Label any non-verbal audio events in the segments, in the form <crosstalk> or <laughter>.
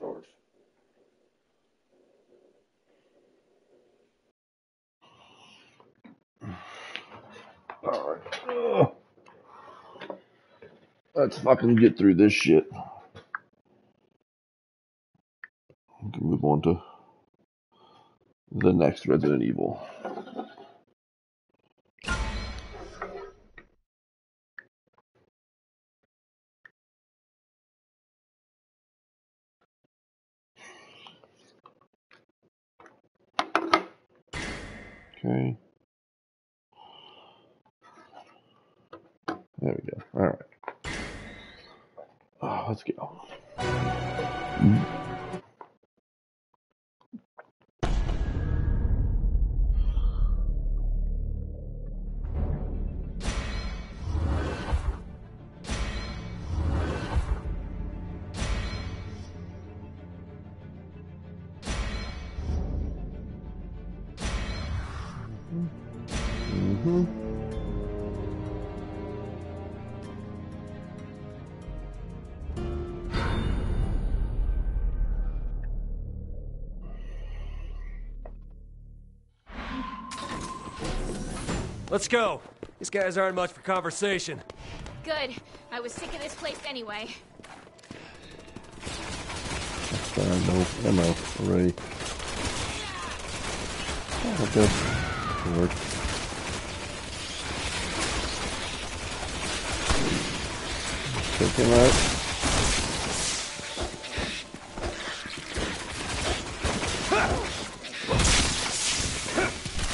George. All right. Ugh. Let's fucking get through this shit. We can move on to the next Resident Evil. Go. These guys aren't much for conversation. Good. I was sick of this place anyway. Uh, no ammo already. Oh, okay. Good work. Take him out.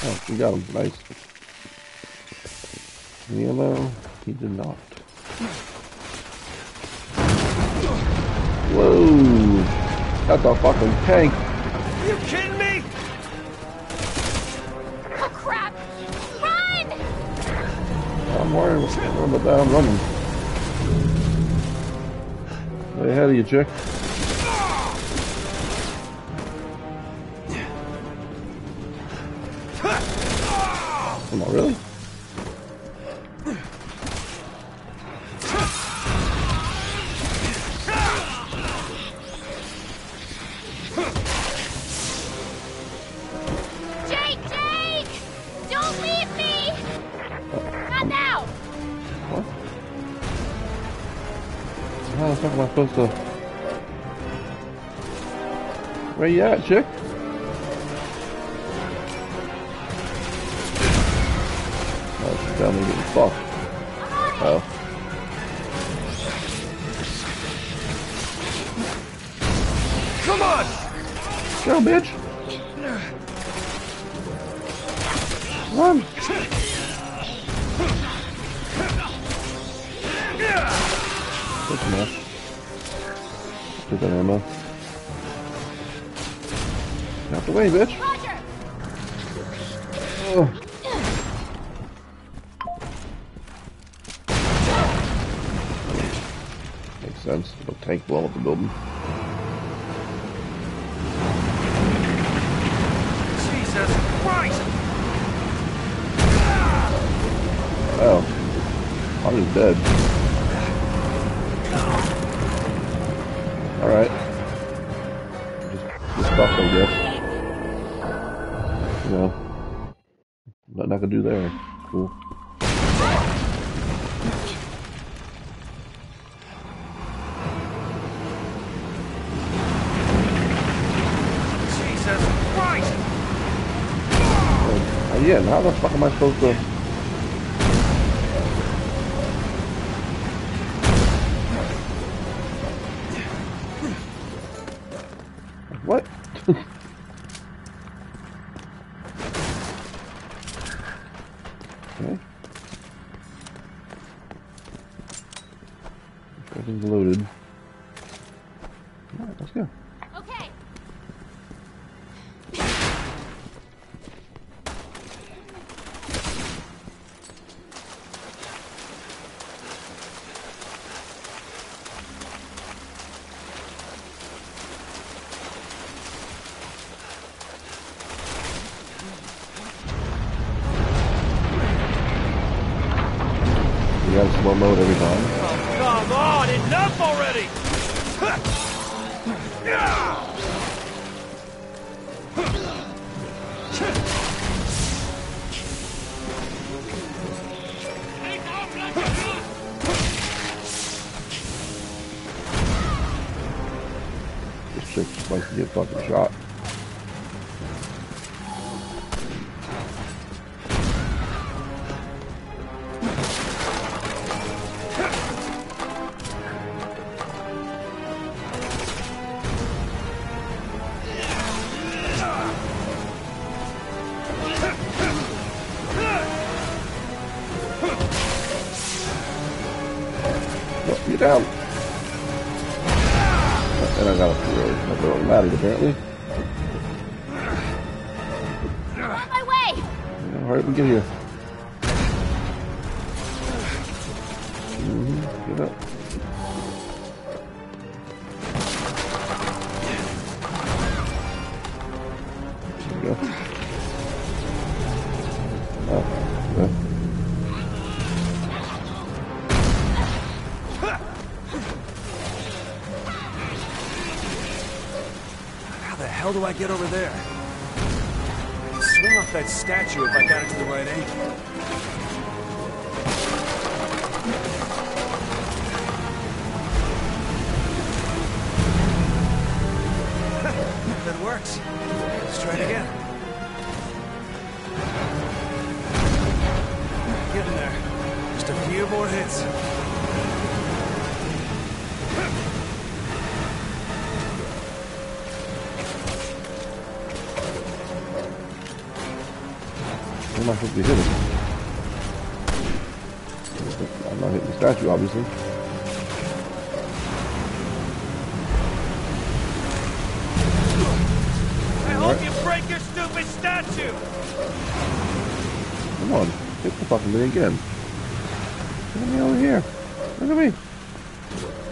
Oh, we got him. Nice. Any ammo? He did not. Whoa! That's a fucking tank. You kidding me? Oh crap! Run! I'm worried worried about that. I'm running. Way ahead of you, chick. Come on, really? How the fuck am I supposed to... Where you at, chick? Oh, she's down there getting fucked. Oh. Come on! Go, bitch! Run! That's enough. Get that ammo. Out the way, bitch! Makes sense. Little tank blow up the building. Jesus Christ! Oh. I was dead. And how do I get over there? Swing off that statue if I got it to the right angle. Where am I supposed to be hitting? I'm not hitting the statue, obviously. I hope you break your stupid statue! Come on, hit the fucking thing again. Look at me over here. Look at me.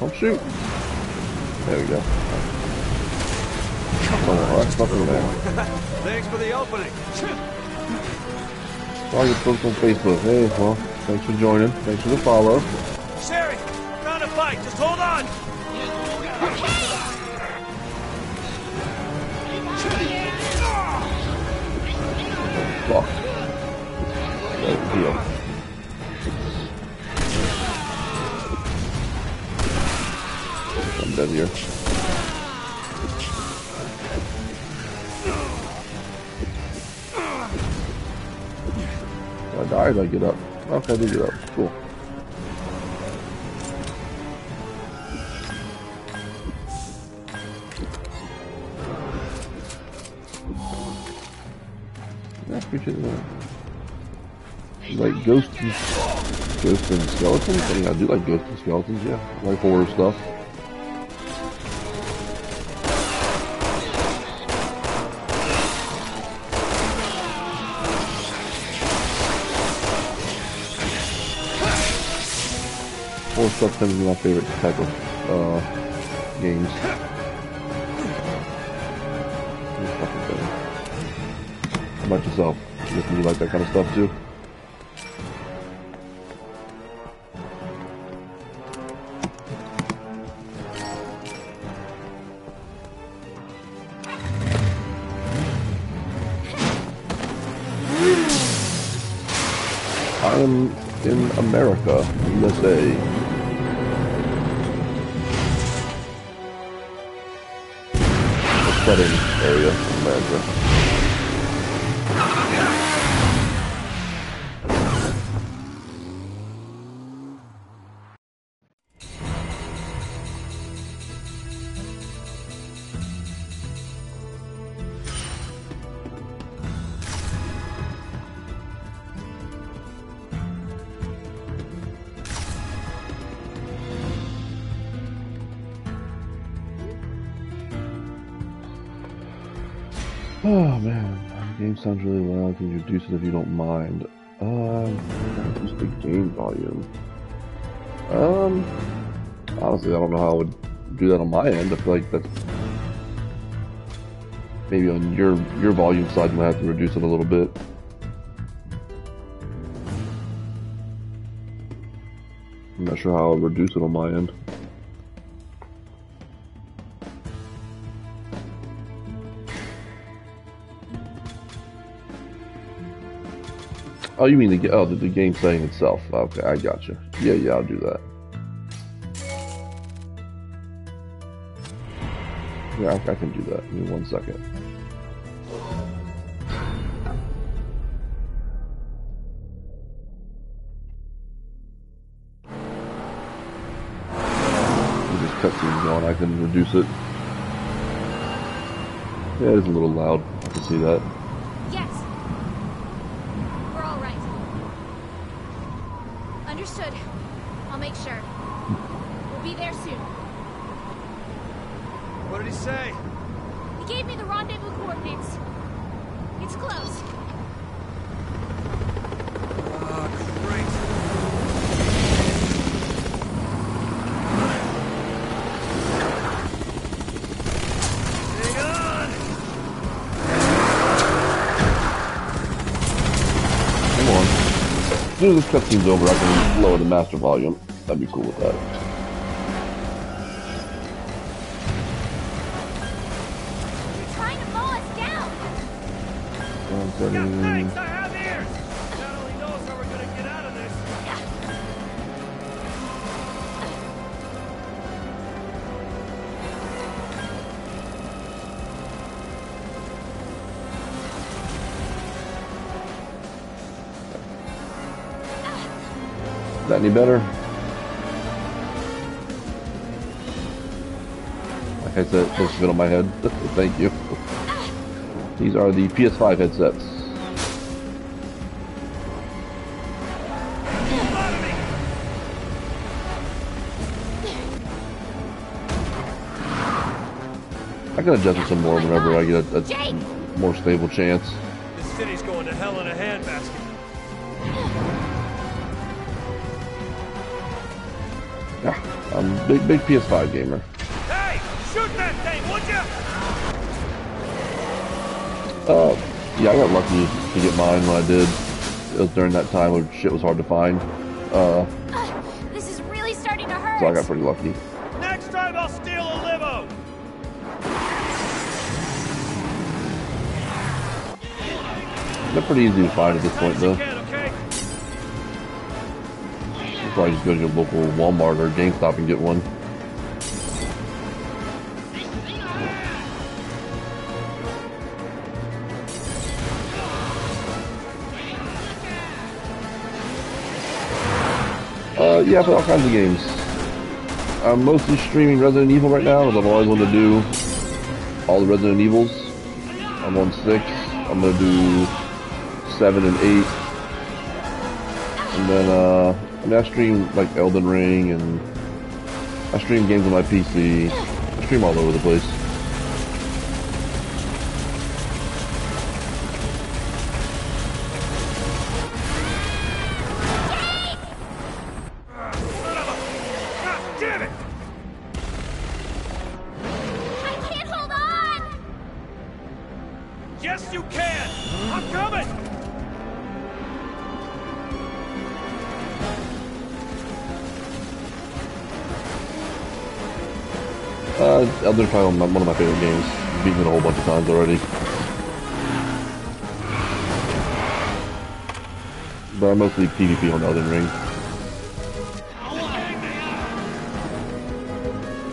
Don't shoot. There we go. Come on, Oh, that's fucking <laughs> there. Thanks for the opening. Saw your post on Facebook. Hey, well, thanks for joining. Thanks for the follow. Sherry, found a fight. Just hold on. Fuck. That heal. I'm dead here. Died, I get up. Okay, I did get up. Cool. Yeah, appreciate that. Like ghosts and, and skeletons? I mean, I do like ghosts and skeletons, yeah. I like horror stuff. To be my favorite type of uh, games. About yourself? You you like that kind of stuff too? I am in America, USA. Southern area of America. My end. I feel like that's maybe on your your volume side, you might have to reduce it a little bit. I'm not sure how I'll reduce it on my end. Oh, you mean the oh the, the game setting itself? Okay, I got you. Yeah, yeah, I'll do that. I, I can do that. Give me one second. Going, I can reduce it. Yeah, it is a little loud. I can see that. Yes. We're all right. Understood. I'll make sure. We'll be there soon. What did he say? He gave me the rendezvous coordinates. It's close. Oh, great. Hang on! Come on. As soon as this cutscene's over, I can lower the master volume. That'd be cool with that. One God thanks, I have ears! God only knows how we're gonna get out of this. Is that any better? My headset doesn't fit on my head. <laughs> Thank you. These are the PS5 headsets. Can adjust it some more whenever I get a, a more stable chance. This city's going to hell in a handbasket. Yeah, I'm a big, big PS5 gamer. Hey! Shoot that thing, would you? Uh, yeah, I got lucky to get mine when I did. It was during that time when shit was hard to find. Uh, This is really starting to hurt. so I got pretty lucky. They're pretty easy to find at this point, though. You probably just go to your local Walmart or GameStop and get one. Uh, yeah, for all kinds of games. I'm mostly streaming Resident Evil right now, as I've always wanted to do all the Resident Evils. I'm on 6. I'm gonna do 7 and 8. And then, uh, I mean, I stream, like, Elden Ring, and I stream games on my PC. I stream all over the place. One of my favorite games. Beaten it a whole bunch of times already. But I'm mostly PvP on Elden Ring.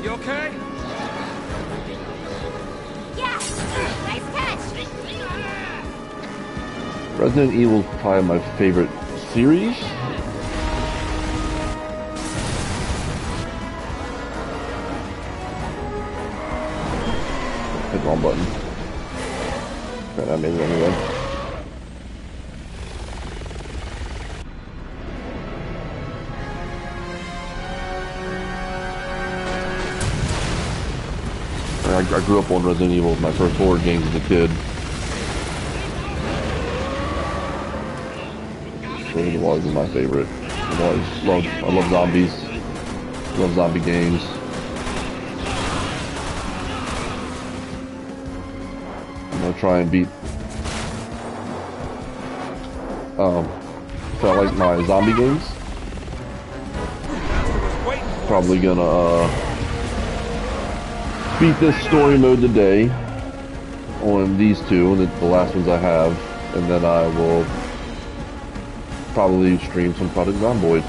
You okay? Yeah. Nice catch. Resident Evil is probably my favorite series. Wrong button. That it anyway. I, I grew up on Resident Evil, my first horror games as a kid. It was my favorite. It was. Love, I love zombies. Love zombie games. Try and beat. Um, I like my zombie games, probably gonna uh, beat this story mode today on these two, the, the last ones I have, and then I will probably stream some Project Zomboid.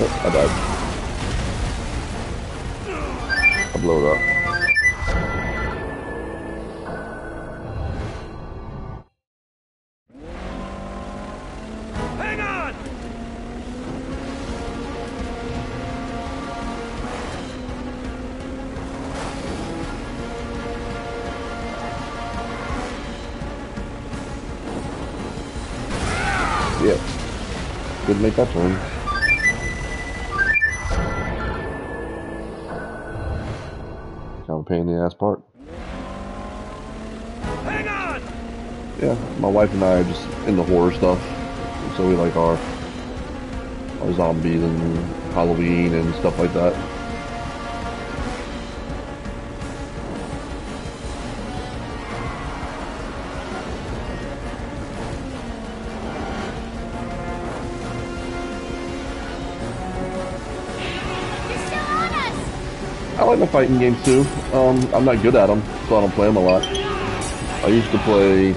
Oh, I died. I blew it up. Didn't make that turn. Kind of pain in the ass part. Hang on! Yeah, my wife and I are just into horror stuff. So we like our, our zombies and Halloween and stuff like that. Like my fighting games too. Um, I'm not good at them, so I don't play them a lot. I used to play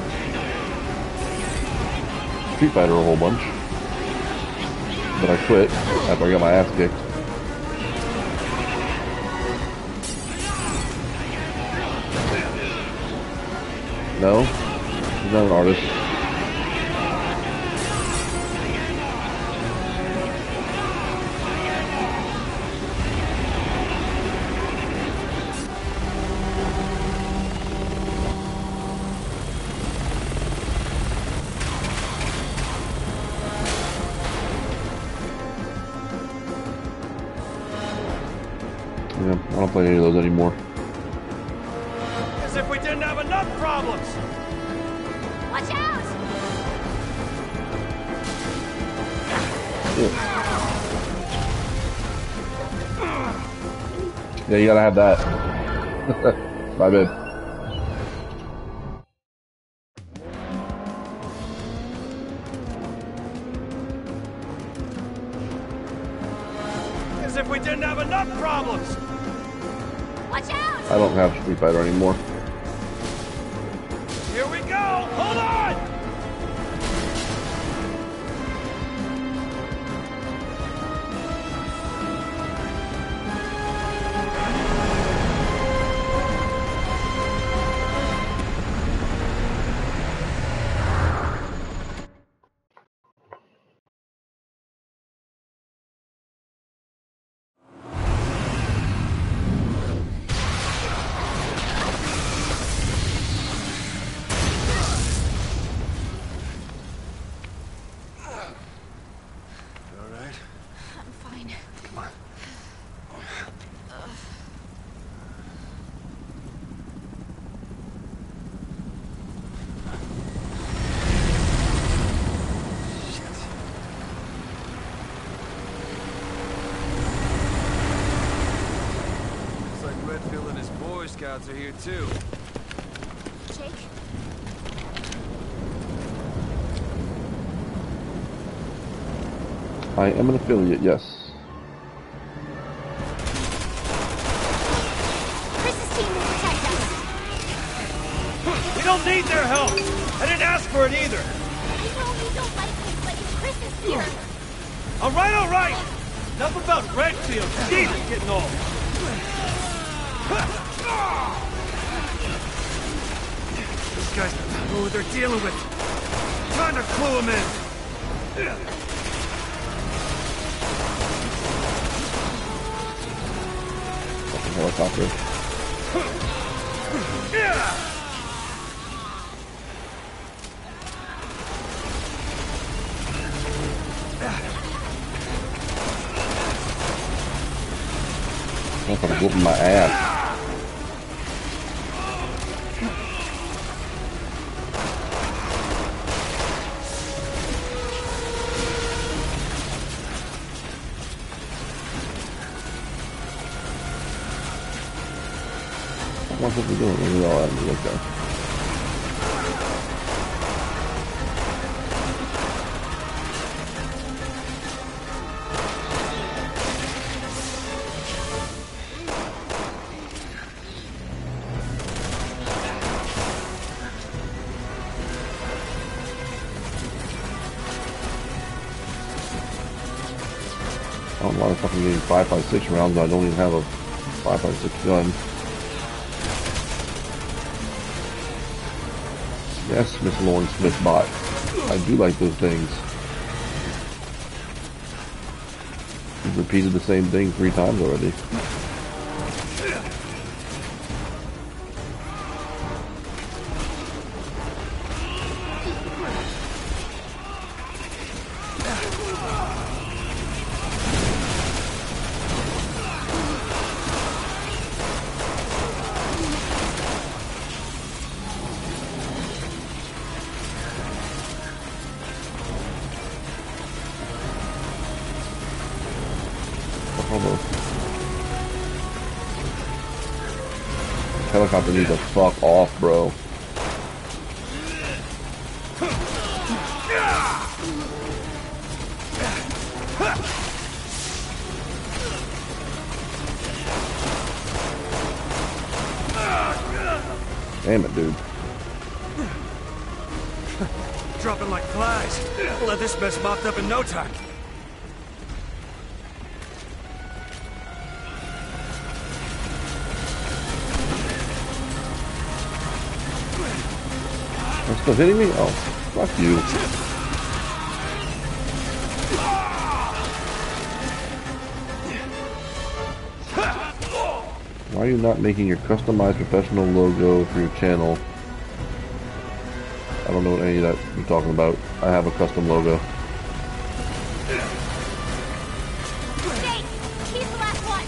Street Fighter a whole bunch, but I quit after I got my ass kicked. No, That. Scouts are here too. Jake? I am an affiliate, yes. What's what we doing? We're all know why the fuck I'm getting 5.56 rounds, I don't even have a 5.6 gun. Yes, Miss Lauren Smith bot. I do like those things. You've repeated the same thing three times already. <laughs> Dropping like flies. We'll have this mess mopped up in no time. That's still hitting me? Oh, fuck you. Why are you not making your customized professional logo for your channel? I don't know what any of that you're talking about. I have a custom logo. Nate, he's the last one.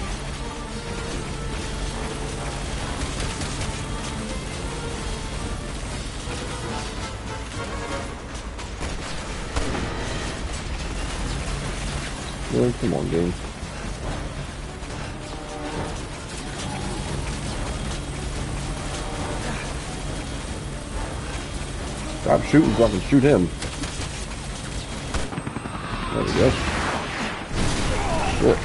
Really? Come on, game. Stop shooting so I can shoot him. There we go. Shit.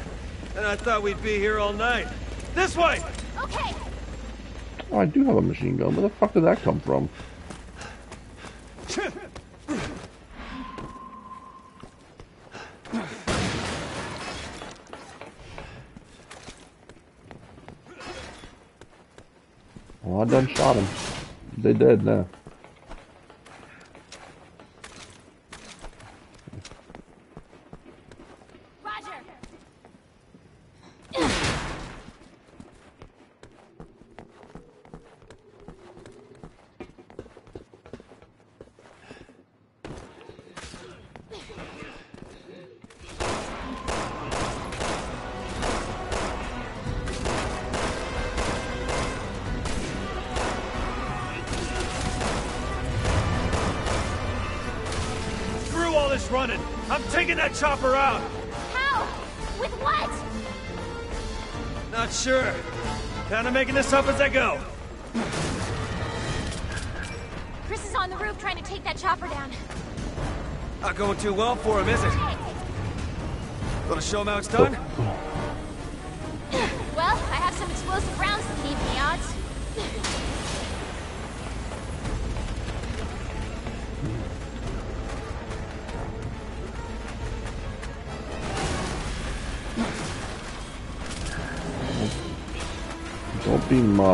<laughs> And I thought we'd be here all night. This way! Okay, Oh, I do have a machine gun. Where the fuck did that come from? Him. They dead now. Kinda this up as I go. Chris is on the roof trying to take that chopper down. Not going too well for him, is it? Gonna show him how it's done?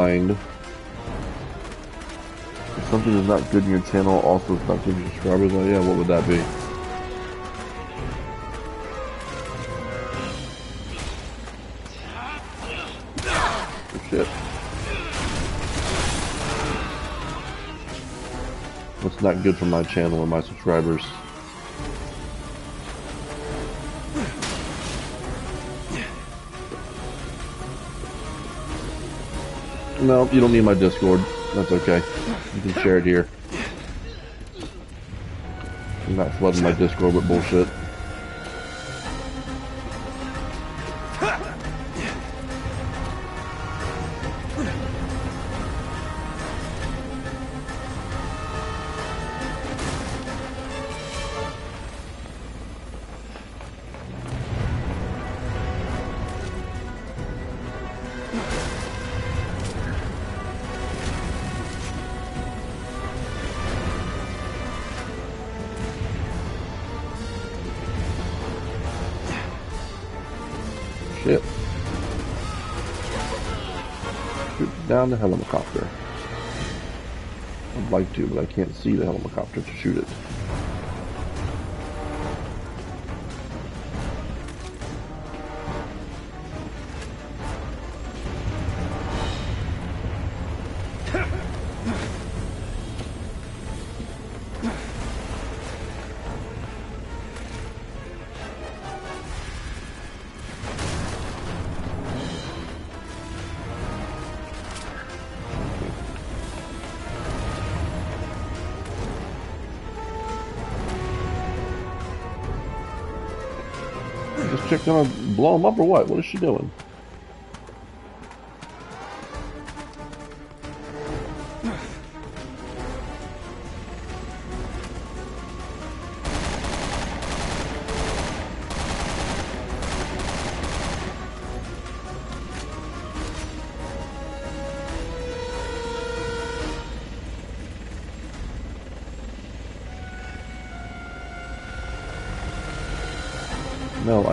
Mind. If something is not good in your channel, also it's not good giving you subscribers, oh yeah, what would that be? What's not good for my channel or my subscribers? No, you don't need my Discord. That's okay. You can share it here. I'm not flooding my Discord with bullshit. Down the helicopter. I'd like to, but I can't see the helicopter to shoot it. Gonna blow him up or what? What is she doing?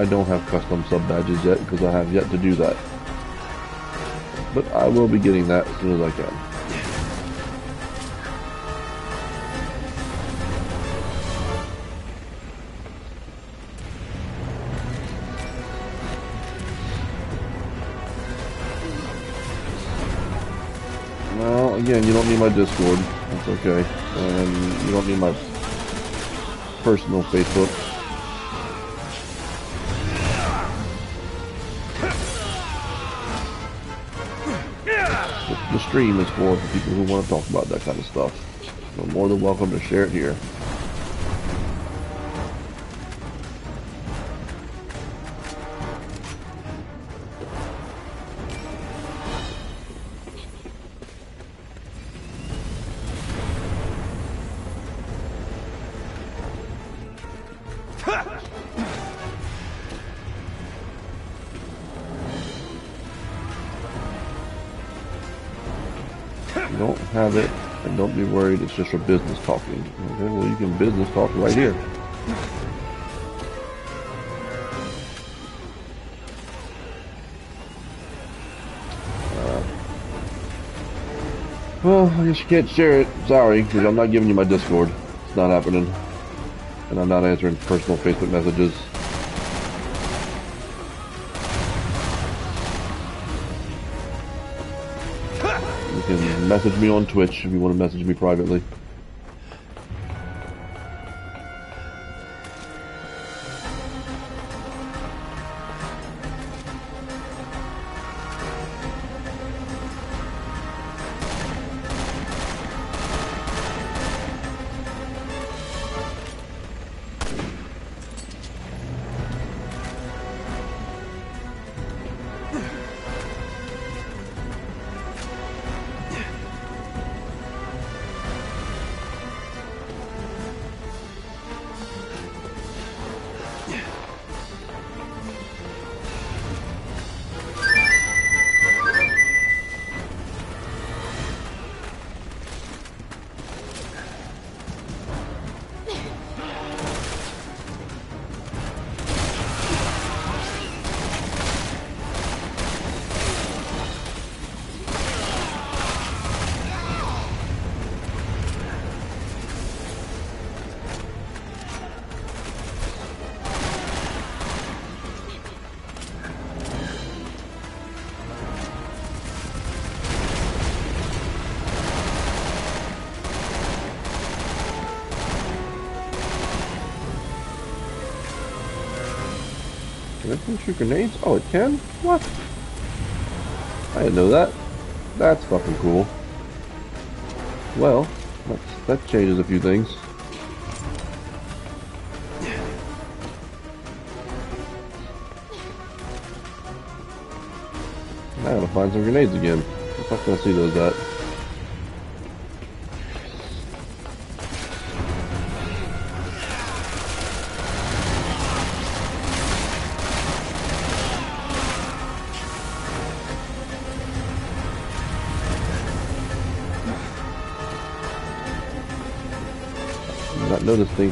I don't have custom sub badges yet because I have yet to do that. But I will be getting that as soon as I can. Well, again, you don't need my Discord. That's okay. And you don't need my personal Facebook. Stream is for the people who want to talk about that kind of stuff. You're more than welcome to share it here. It's just for business talking. Okay, well you can business talk right here. Uh, well, I guess you can't share it. Sorry, because I'm not giving you my Discord. It's not happening. And I'm not answering personal Facebook messages. Message me on Twitch if you want to message me privately. Shoot grenades? Oh, it can? What? I didn't know that. That's fucking cool. Well, that changes a few things. I gotta find some grenades again. Where the fuck can I see those at?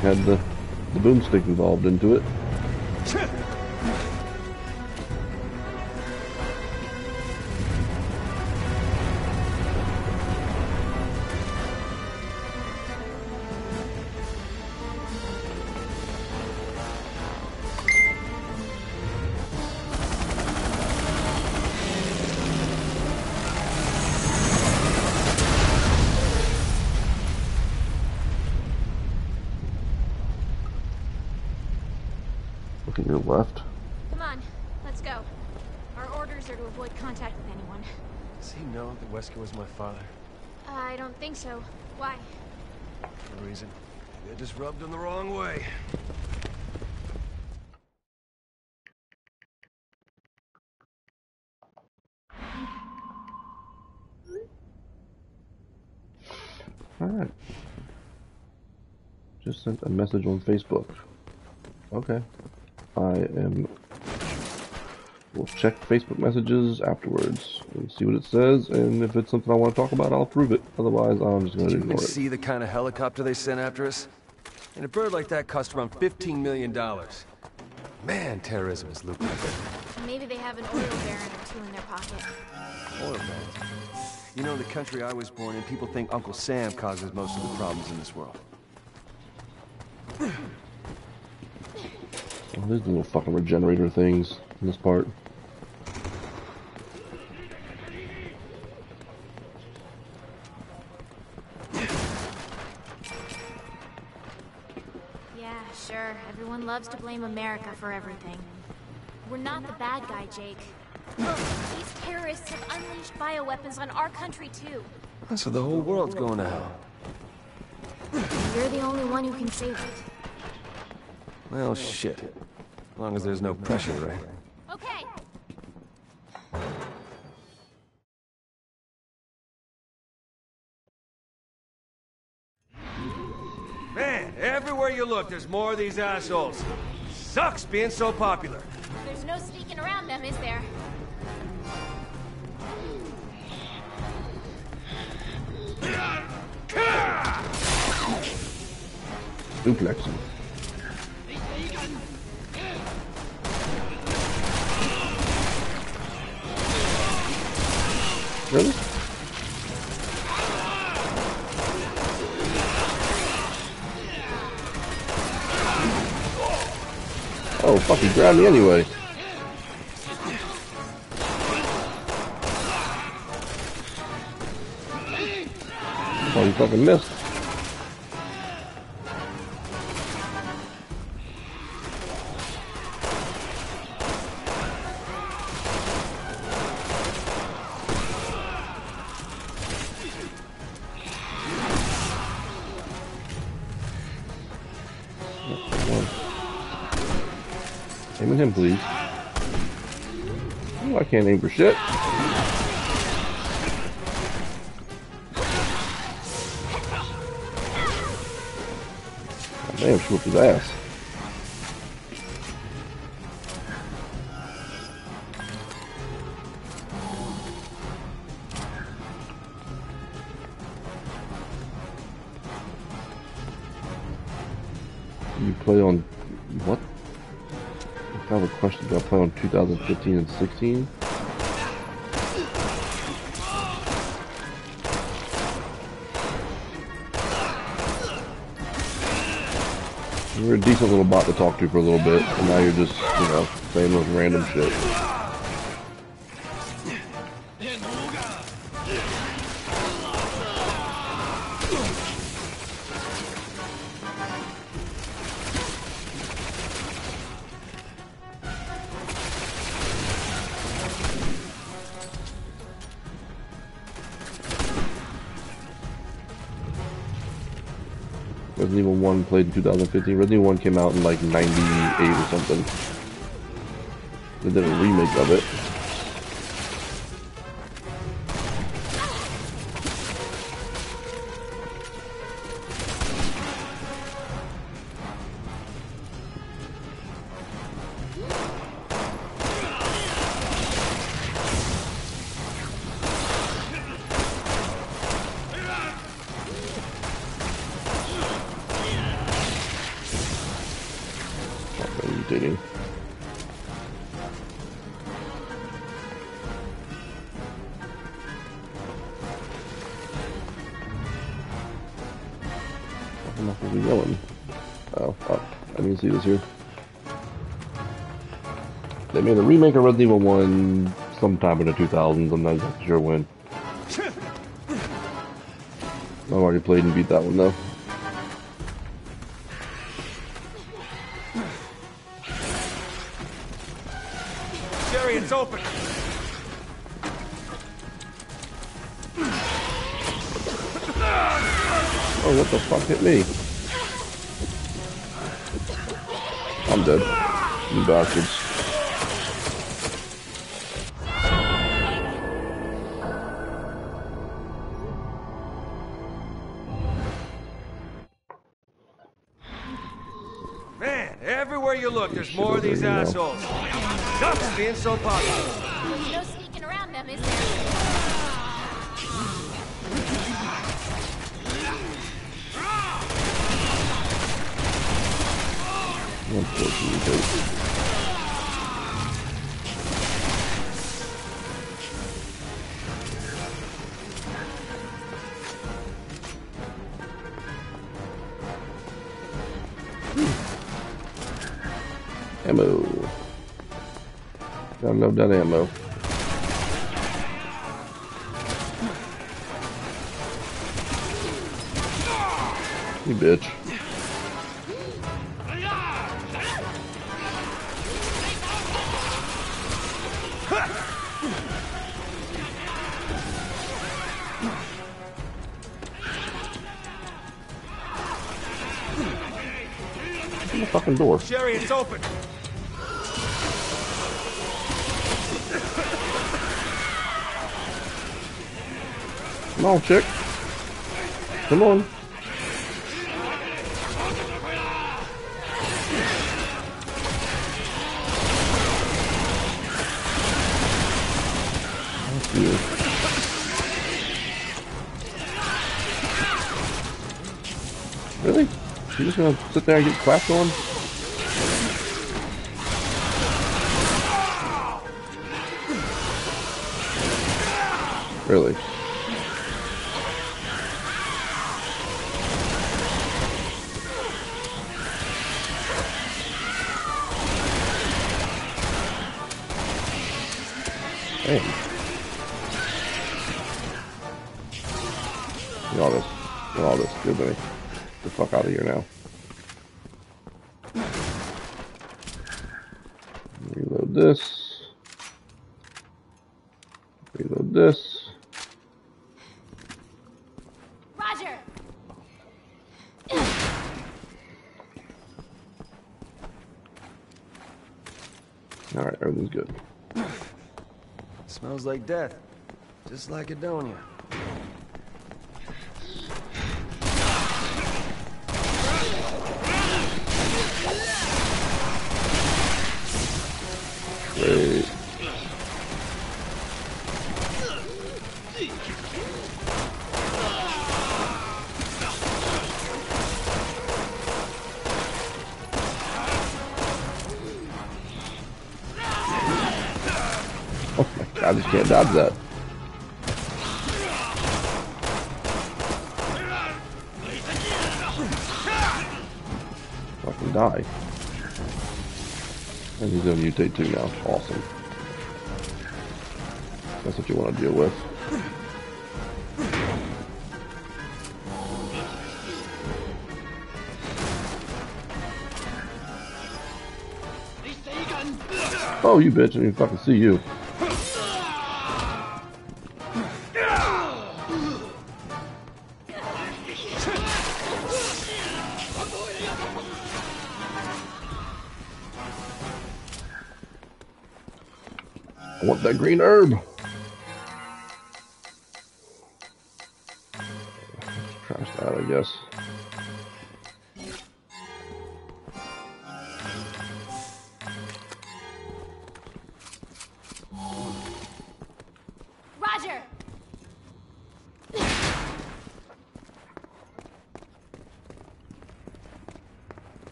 Had the, the boomstick involved into it. rubbed in the wrong way. Alright. Just sent a message on Facebook. Okay. I am... We'll check Facebook messages afterwards and see what it says, and if it's something I want to talk about, I'll prove it. Otherwise, I'm just going to ignore it. see the kind of helicopter they sent after us? And a bird like that cost around $15 million. Man, terrorism is lucrative. Maybe they have an oil baron or two in their pocket. Oil barons. You know, in the country I was born in, people think Uncle Sam causes most of the problems in this world. Oh, there's the little fucking regenerator things in this part. Loves to blame America for everything. We're not the bad guy, Jake. Look, these terrorists have unleashed bioweapons on our country, too. So the whole world's going to hell. You're the only one who can save it. Well, shit. As long as there's no pressure, right? Everywhere you look, there's more of these assholes. Sucks being so popular. There's no sneaking around them, is there? Duplex him. Really? Oh, fuck, he grabbed me anyway. Oh, he fucking missed. Can't aim for shit. God damn, she whooped his ass. You play on what? I have a question. Do I play on 2015 and 16? You were a decent little bot to talk to for a little bit, and now you're just, you know, saying those random shit. Played in 2015. Resident Evil 1 came out in like 98 or something. They did a remake of it. Remake of Resident Evil 1 sometime in the 2000s. I'm not exactly sure when. I've already played and beat that one though. Sherry, it's open. Oh, what the fuck hit me? I'm dead. You bastards. These you go. assholes. Stop being so popular. No sneaking around them, is there? Unfortunately. Gotta love that ammo. You bitch. Fucking door. Sherry, it's open. Come on, chick. Come on. Really? You just gonna sit there and get clapped on? Really? The fuck here now. Reload this. Reload this. Roger! Alright, everything's good. Smells like death. Just like Edonia. Can't dodge that. Fucking die. And he's gonna mutate too now. Awesome. That's what you want to deal with. Oh, you bitch! I didn't fucking see you. Green herb.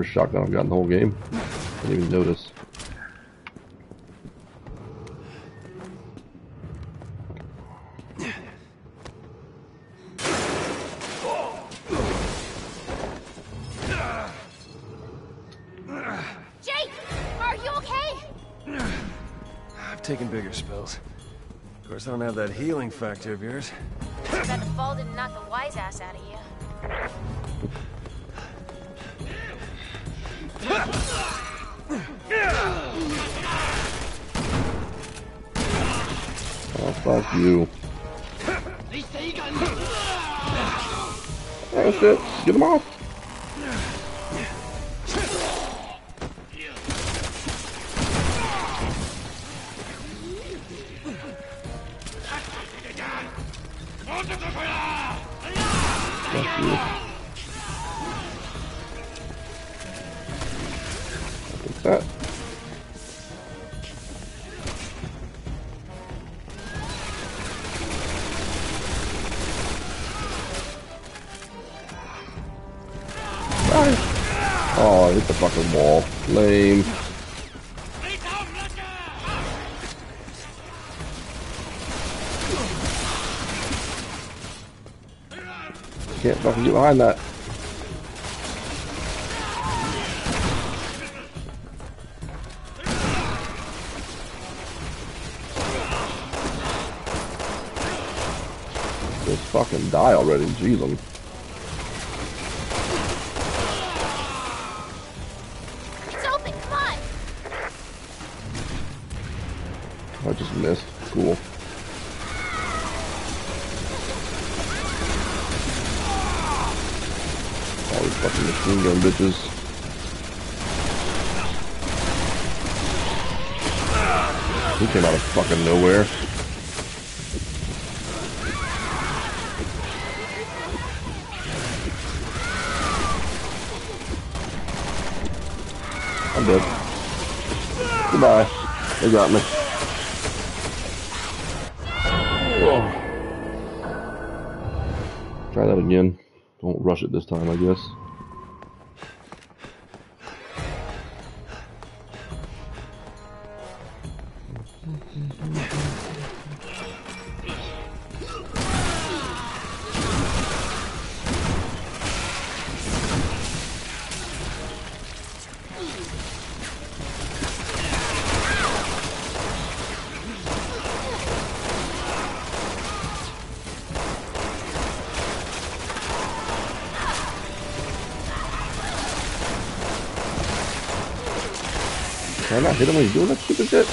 First shotgun I've got in the whole game. Didn't even notice. Jake! Are you okay? I've taken bigger spells. Of course, I don't have that healing factor of yours. That the fall didn't knock the wise ass out of you. You. Oh shit! Get him off! Behind that. Just fucking die already, Jesus. It's bitches. He came out of fucking nowhere. I'm dead. Goodbye. They got me. Try that again. Don't rush it this time, I guess. Not hit him when he's doing that stupid shit?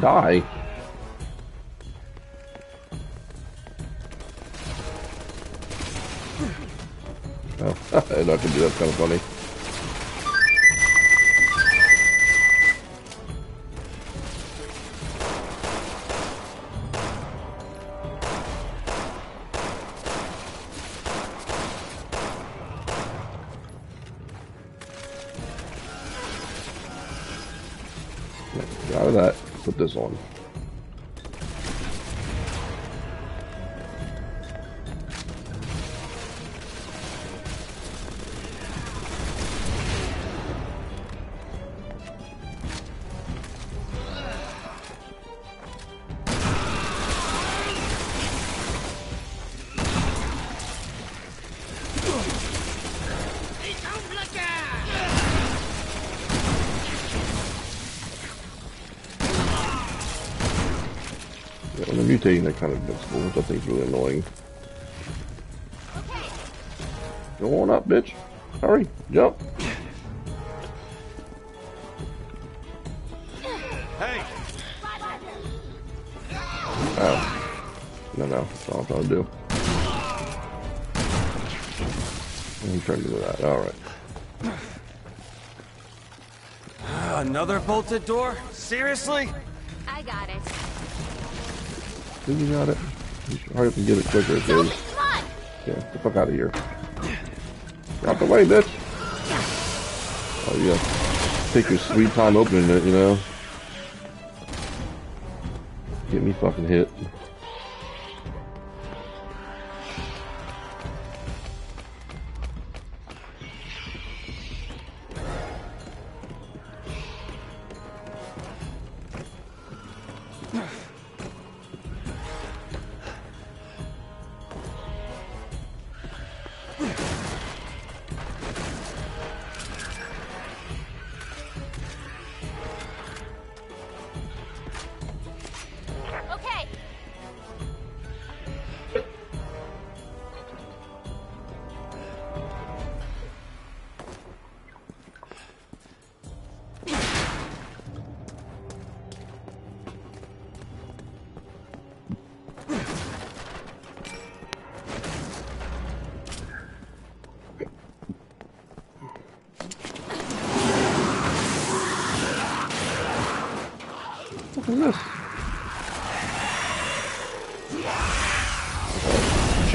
Die. Oh, know I can do that. Kind of funny. Kind of invincible, which I think really annoying. Go on up, bitch. Hurry, jump. Hey! Oh. No, no, that's all I'm trying to do. I'm trying to do that. Alright. Another bolted door? Seriously? You got it? You should hurry up and get it quicker, dude. Yeah, get the fuck out of here. Out the way, bitch. Oh, yeah. Take your sweet time opening it, you know?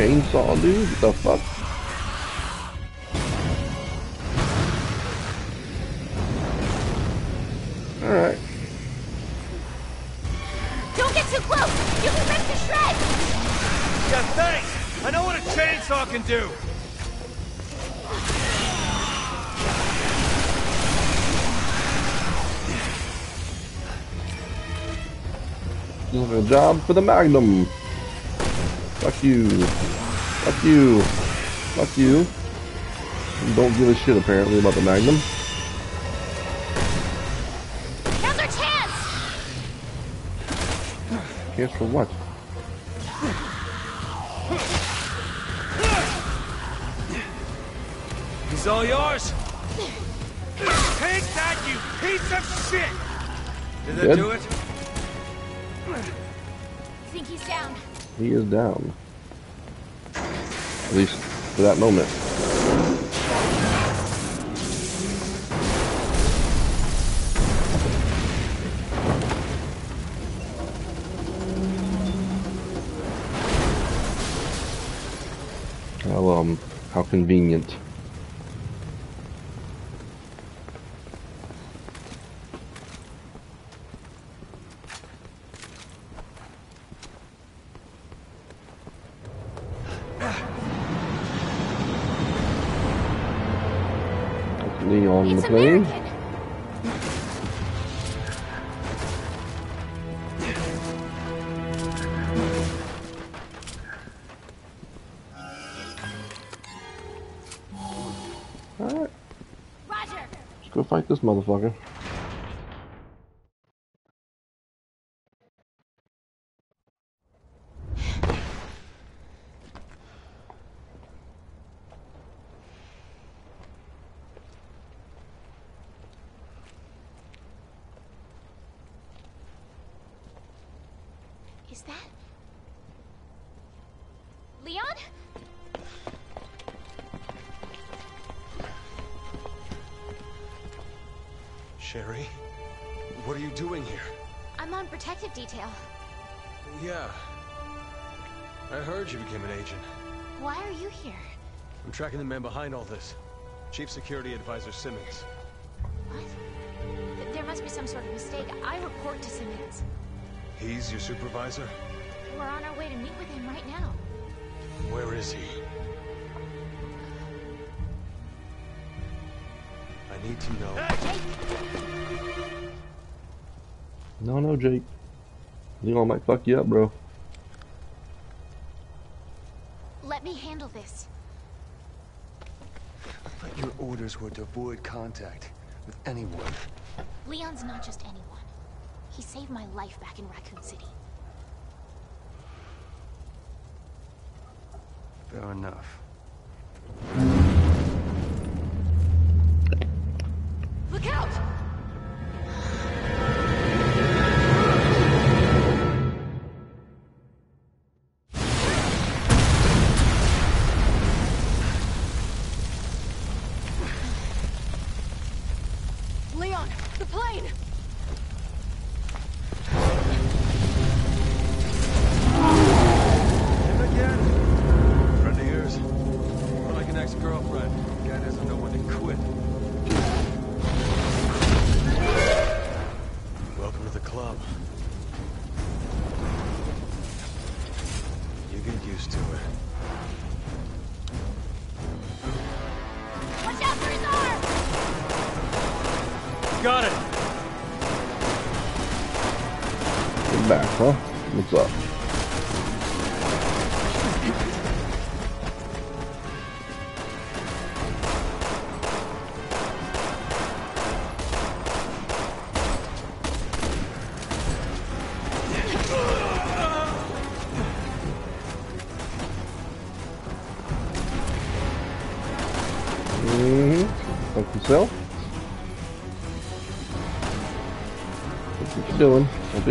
Chainsaw, dude? What the fuck? Alright. Don't get too close! You'll be ripped to shreds! Yeah, thanks! I know what a chainsaw can do! Doing a job for the Magnum. Fuck you. Fuck you. Fuck you. Don't give a shit apparently about the Magnum. Now's our chance! Chance for what? He's all yours! Take that, you piece of shit! Did that do it? I Think he's down. He is down. For that moment. How um how convenient. Leon It's McLean. American! Alright, Roger! let's go fight this motherfucker. Tracking the man behind all this. Chief Security Advisor Simmons. What? There must be some sort of mistake. I report to Simmons. He's your supervisor? We're on our way to meet with him right now. Where is he? I need to know. Jake! No, no, Jake. Leon might fuck you up, bro. Let me handle this. But your orders were to avoid contact with anyone. Leon's not just anyone. He saved my life back in Raccoon City. Fair enough.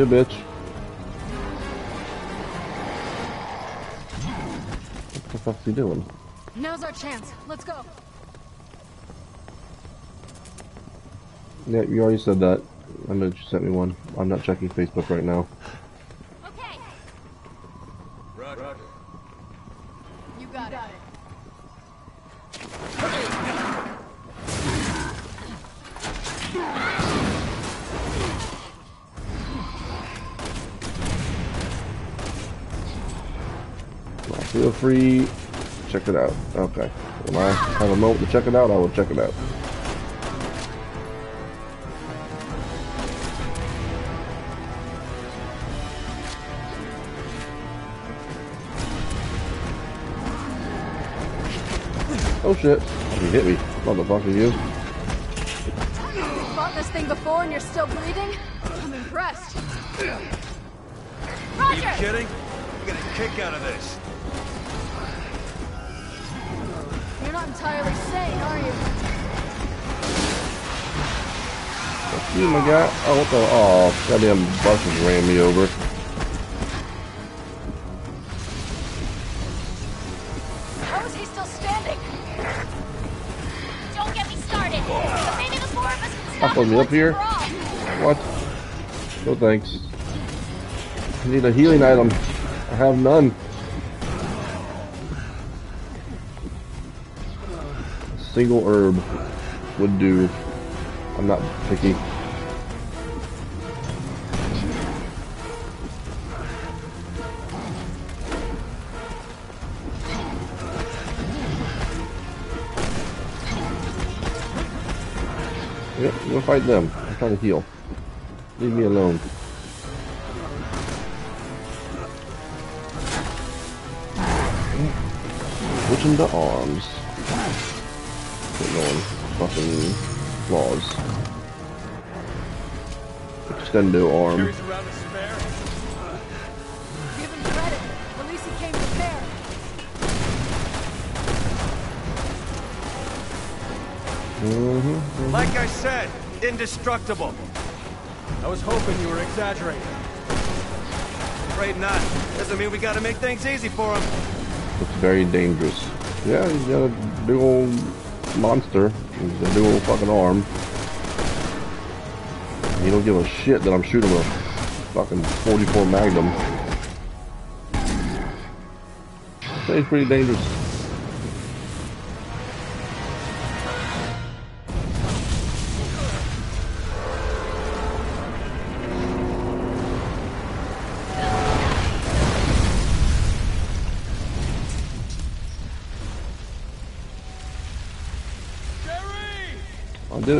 Doing. Don't be a bitch. What the fuck's he doing? Now's our chance. Let's go. Yeah, you already said that. I know that you sent me one. I'm not checking Facebook right now. I have a moment to check it out, I will check it out. Oh shit. You hit me. Motherfucker, you. You fought this thing before and you're still bleeding? I'm impressed. Are you kidding? I'm get a kick out of this. Entirely sane, are you? Fuck you, my guy. Oh, what the? Oh, goddamn buses ran me over. How is he still standing? Don't get me started. But maybe the four of us can Up stop on it me up here? and for all. What? No thanks. I need a healing item. I have none. Single herb would do. I'm not picky. Yep, I'm fight them. I'm trying to heal. Leave me alone. Switching to arms. Give him credit. At least he came prepared. Mm-hmm. Like I said, indestructible. I was hoping you were exaggerating. Afraid not. Doesn't mean we gotta make things easy for him. Looks very dangerous. Yeah, he's got a big old monster. He's a old fucking arm. He don't give a shit that I'm shooting a fucking 44 Magnum. He's pretty dangerous.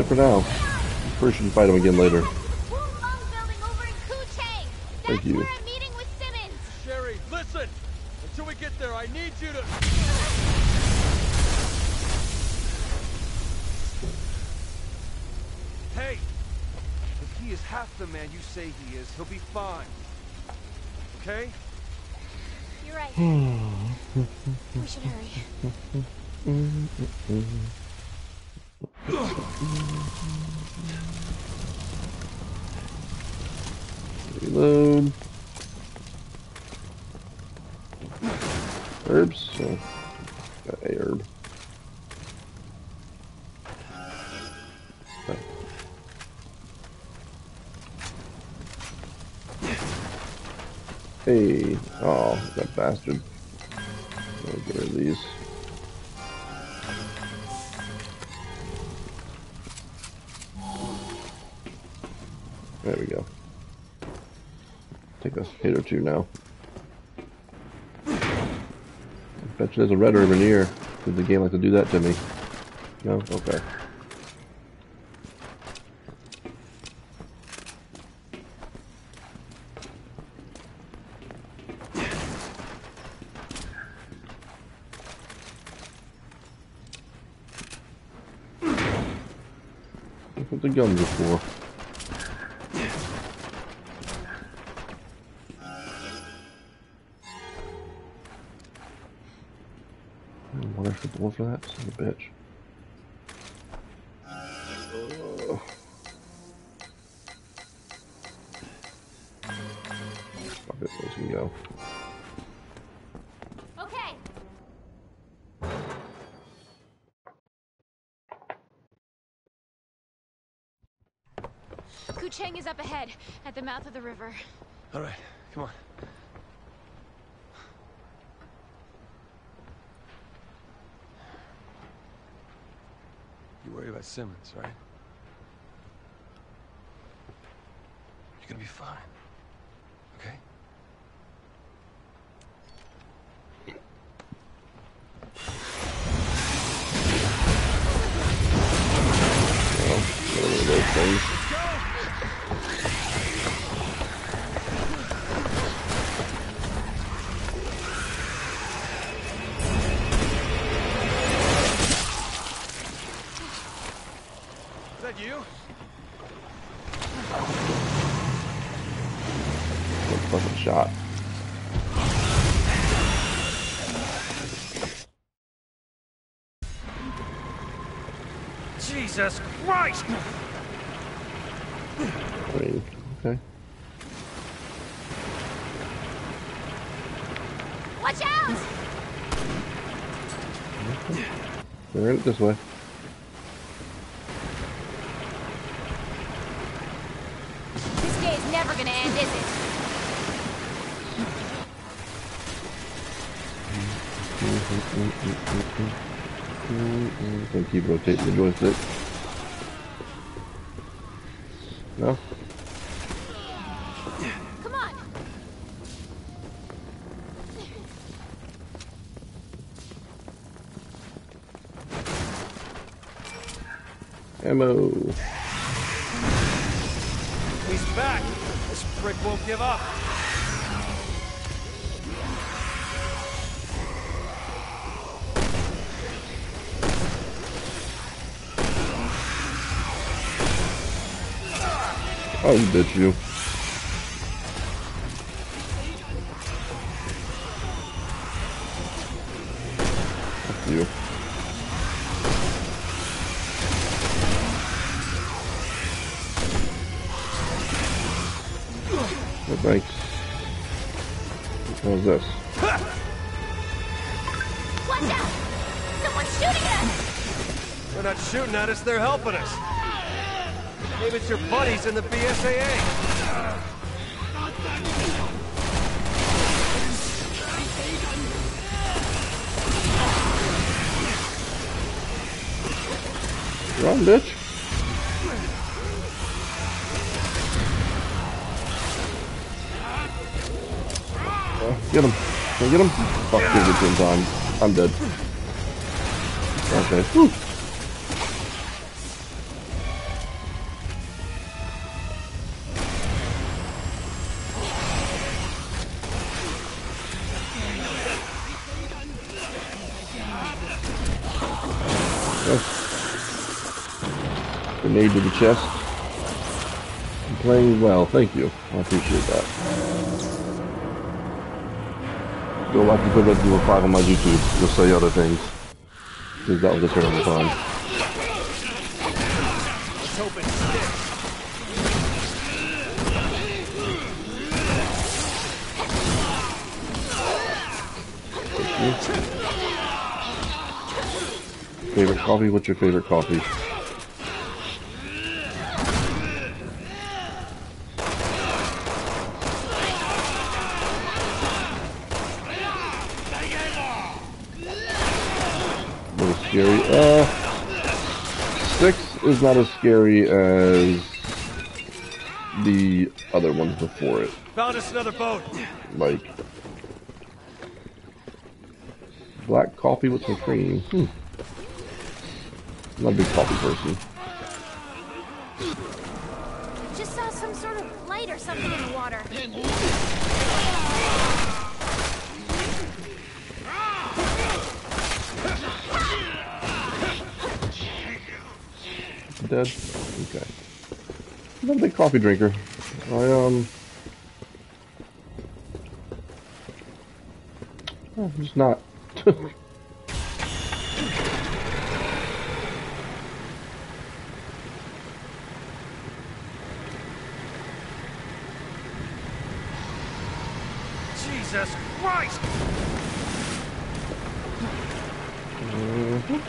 It for now. I'm sure we should fight him again later. Wu Feng building over in Kuchang. That's Thank you. where I'm meeting with Simmons. Sherry, listen! Until we get there, I need you to... Hey! If he is half the man you say he is, he'll be fine. Okay? You're right. <sighs> we should hurry. <laughs> Two now. I bet you there's a red herb in here. Did the game like to do that to me? No? Okay. Son of a bitch. Ugh. Fuck it, those can go. Okay. Kuchang is up ahead, at the mouth of the river. All right, come on. About Simmons, right? You're gonna be fine. Shot. Jesus Christ! I mean, okay. Watch out! They're in it this way. Gonna keep rotating the joystick. No? Bitch, you. Fuck you. No thanks. What was this? Watch out! Someone's shooting at us! They're not shooting at us, they're helping us! Your buddies in the BSAA! Run, bitch. Get him. Can I get him? Fuck, give it in time. I'm dead. Okay. Chest. I'm playing well, thank you. I appreciate that. Go back and put Resident Evil 5 on my YouTube. You'll say other things. Because that was a terrible time. Favorite coffee? What's your favorite coffee? What is scary? Uh, six is not as scary as the other ones before it. Found us another boat! Like black coffee with some cream. Hmm. I'm not a big coffee person. Just saw some sort of light or something in the water. Dead? Okay. I'm not a big coffee drinker. I, um... oh, I'm just not. <laughs> Jesus Christ! Mhm.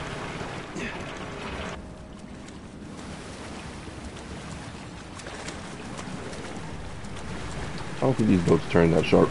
I don't think these boats turn that sharp.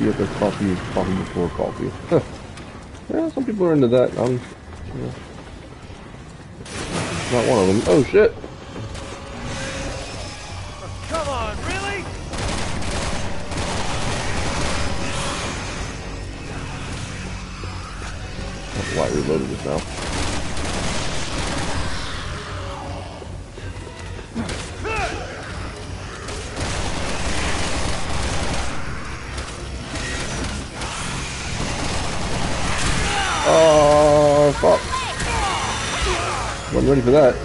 Coffee if there's coffee, coffee before coffee. <laughs> yeah, some people are into that. I'm, know, not one of them. Oh shit! Come on, really? That's why reloaded this now. Ready for that.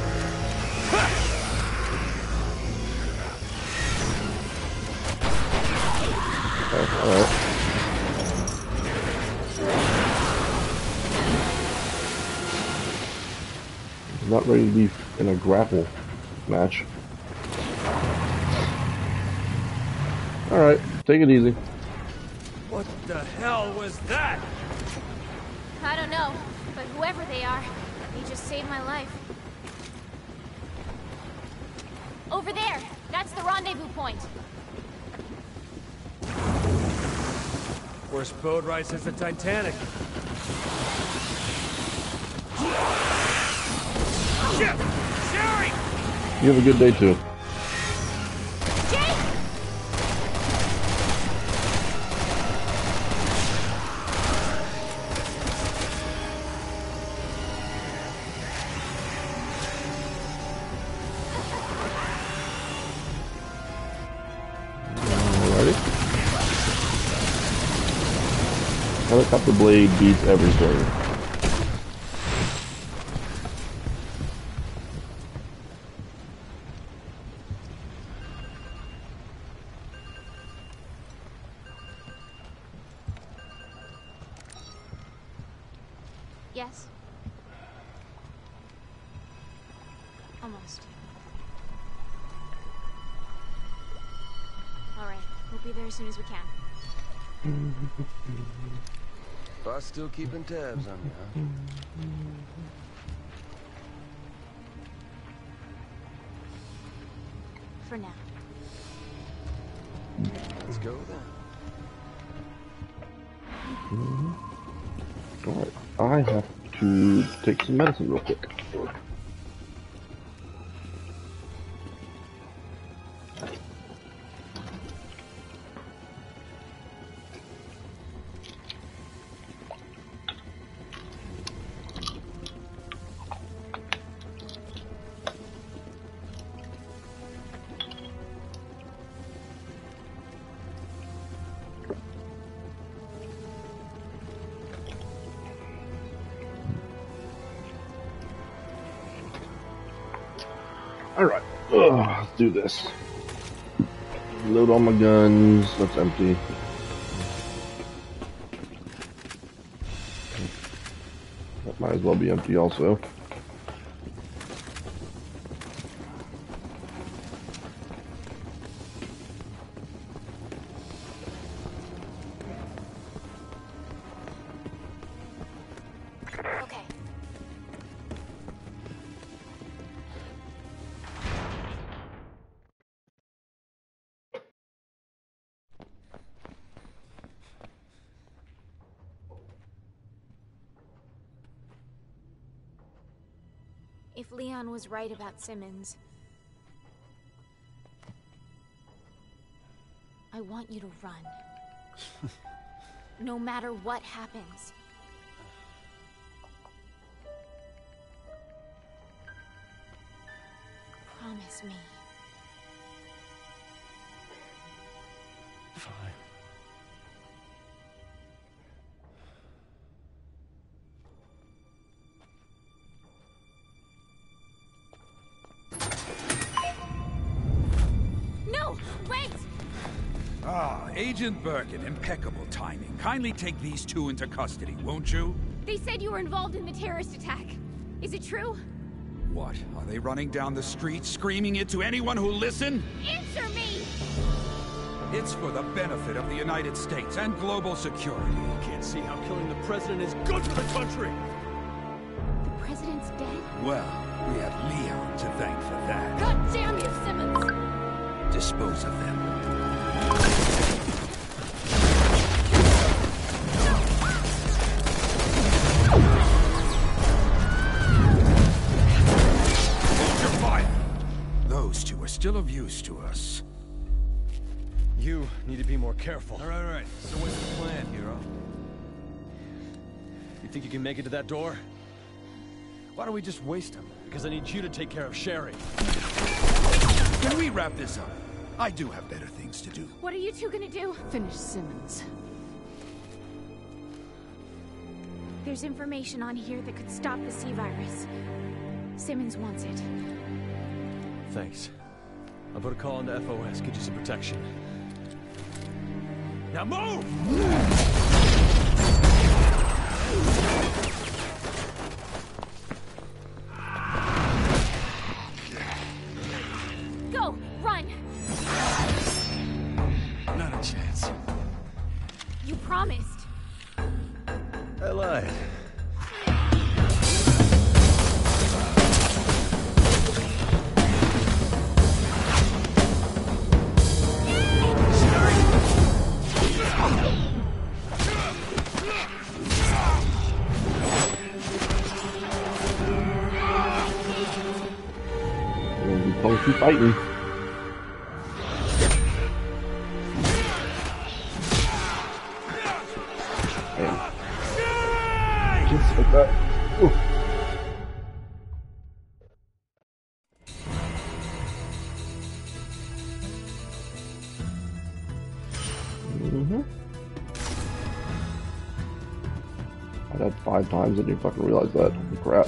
Okay, alright. Not ready to be in a grapple match. Alright, take it easy. What the hell was that? I don't know, but whoever they are, they just saved my life. Over there! That's the rendezvous point. Worst boat ride since the Titanic. Shit! Sherry! You have a good day too. Blade beats. Yes. Boss still keeping tabs on you, huh? For now. Let's go then. Alright, mm-hmm. I have to take some medicine real quick. Do this. Load all my guns, that's empty. That might as well be empty also. Was right about Simmons, I want you to run. <laughs> no matter what happens. Agent Birkin, impeccable timing. Kindly take these two into custody, won't you? They said you were involved in the terrorist attack. Is it true? What? Are they running down the street screaming it to anyone who'll listen? Answer me! It's for the benefit of the United States and global security. Can't see how killing the president is good for the country. The president's dead? Well, we have Leon to thank for that. God damn you, Simmons! Dispose of them. Still to us. You need to be more careful. All right, all right. So what's the plan, hero? You think you can make it to that door? Why don't we just waste him? Because I need you to take care of Sherry. Can we wrap this up? I do have better things to do. What are you two gonna do? Finish Simmons. There's information on here that could stop the C-Virus. Simmons wants it. Thanks. I'll put a call into FOS, get you some protection. Now move! Go! Run! Not a chance. You promised. Fighting. Damn. Just like that. Ooh. Mhm. Died five times and you fucking realize that. Holy crap.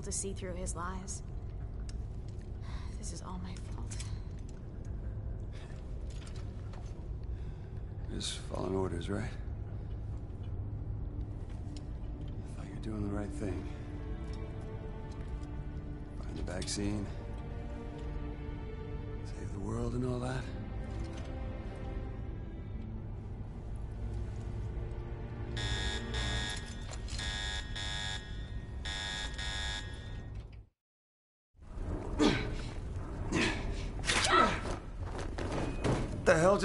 Able to see through his lies. This is all my fault. Just following orders, right? I thought you were doing the right thing. Find the vaccine. Save the world and all that.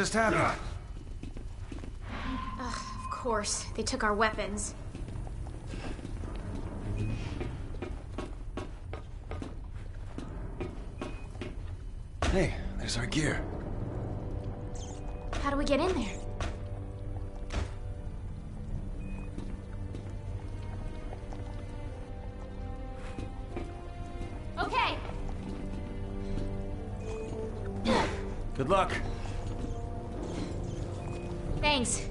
Just happened? Of course, they took our weapons. Hey, there's our gear. How do we get in there? Okay. Good luck. Thanks.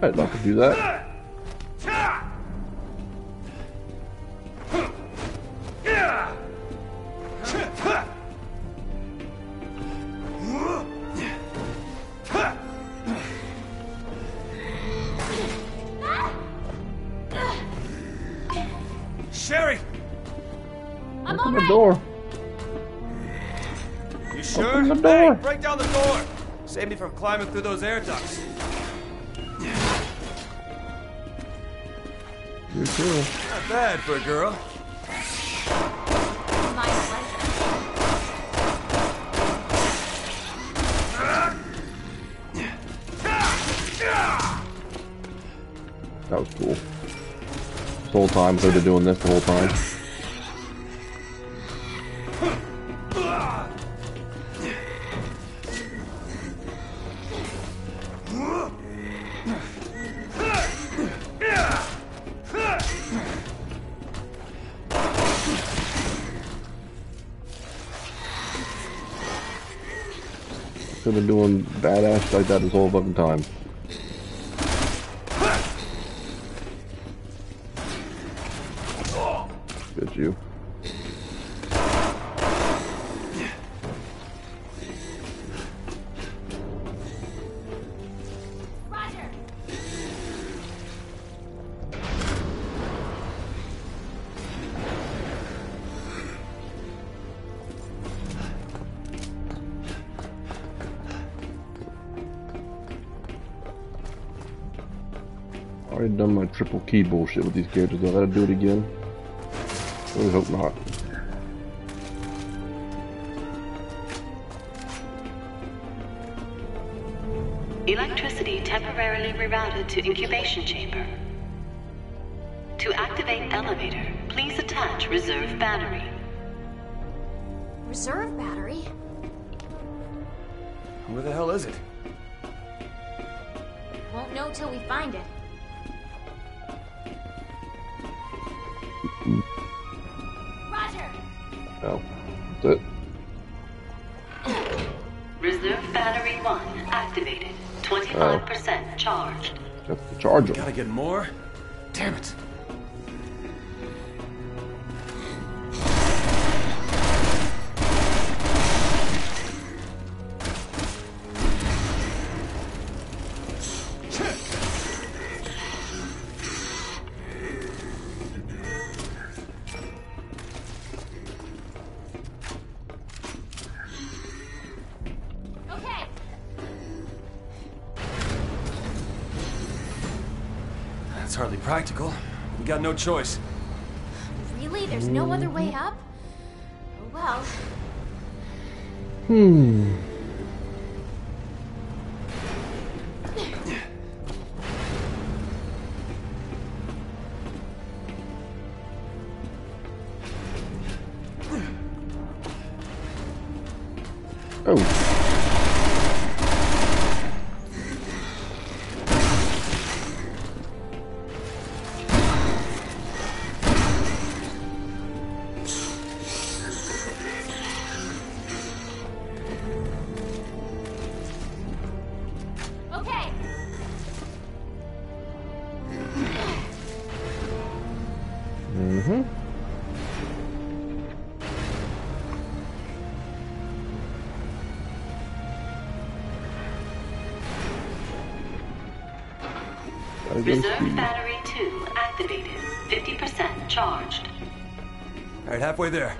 I'd love to do that. Climbing through those air ducts. You too. Not bad for a girl. My pleasure. That was cool. This whole time, so they've been doing this the whole time. Badass like that this whole fucking time. Bullshit with these characters. I gotta do it again? Really hope not. Electricity temporarily rerouted to incubation chamber. To activate elevator, please attach reserve battery. Choice. Reserve battery 2 activated. 50% charged. Alright, halfway there.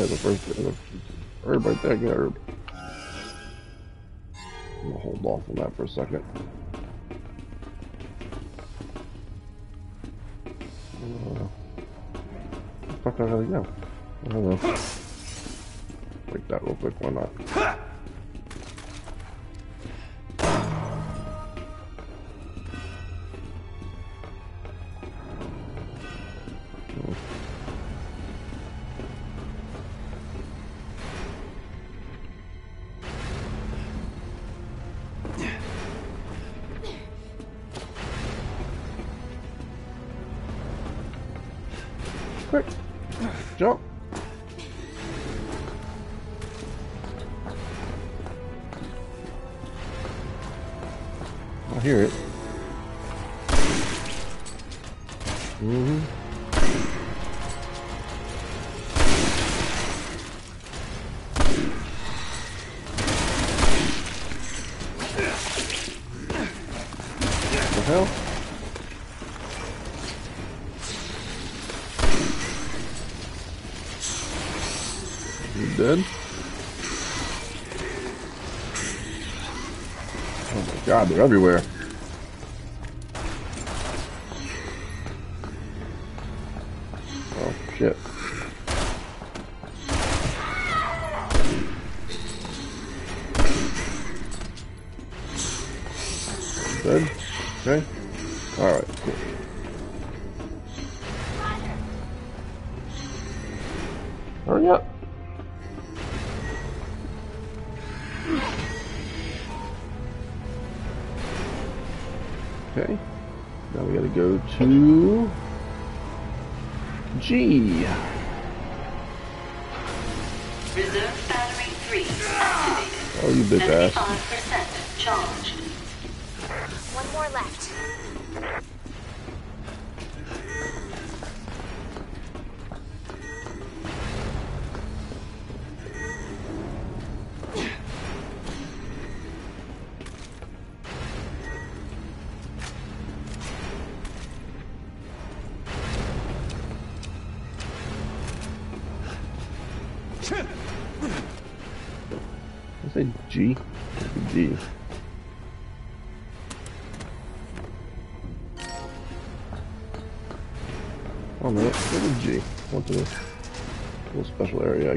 There's the first herb right there. Get herb. I'm gonna hold off on that for a second. Uh, fuck, I gotta go. I don't know. Break that real quick. Why not? God, they're everywhere.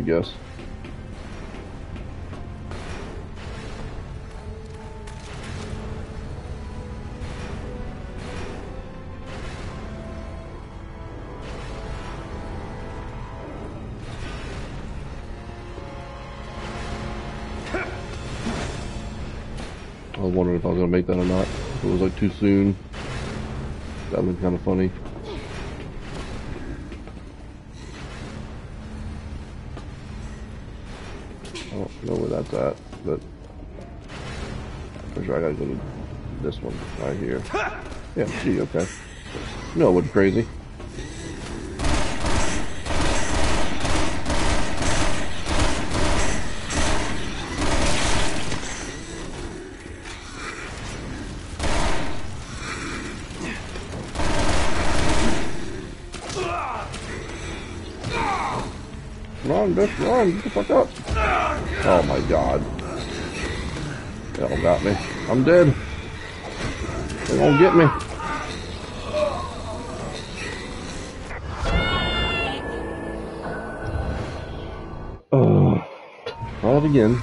Guess. I was wondering if I was gonna make that or not. If it was like too soon. That would be kind of funny. Don't know where that's at, but I'm sure I gotta go to this one right here. <laughs> Yeah, gee, okay. No, it wasn't crazy. Run, bitch, run, get the fuck up. Oh my god. That'll got me. I'm dead. They won't get me. Oh, try it again.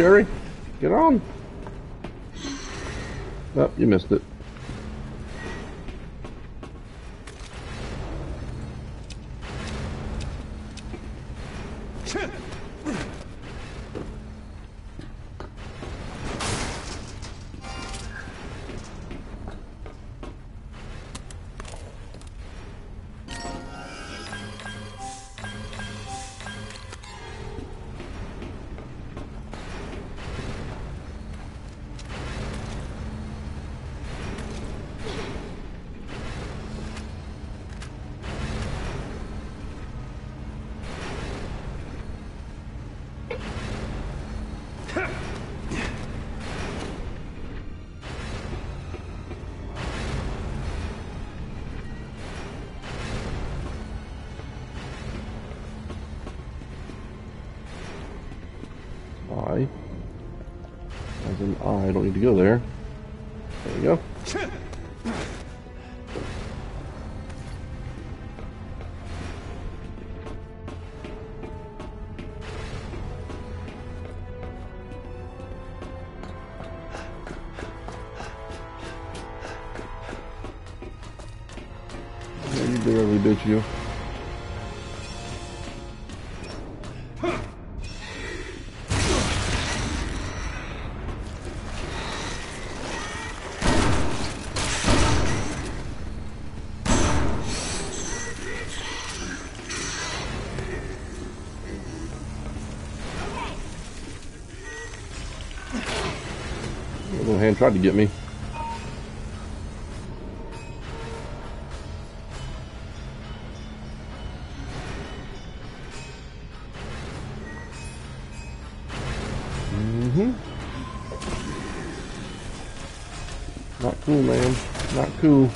Sherry. Get on. Oh, you missed it. Go there. There you go. You. Hand tried to get me. Mm-hmm. Not cool, man. Not cool.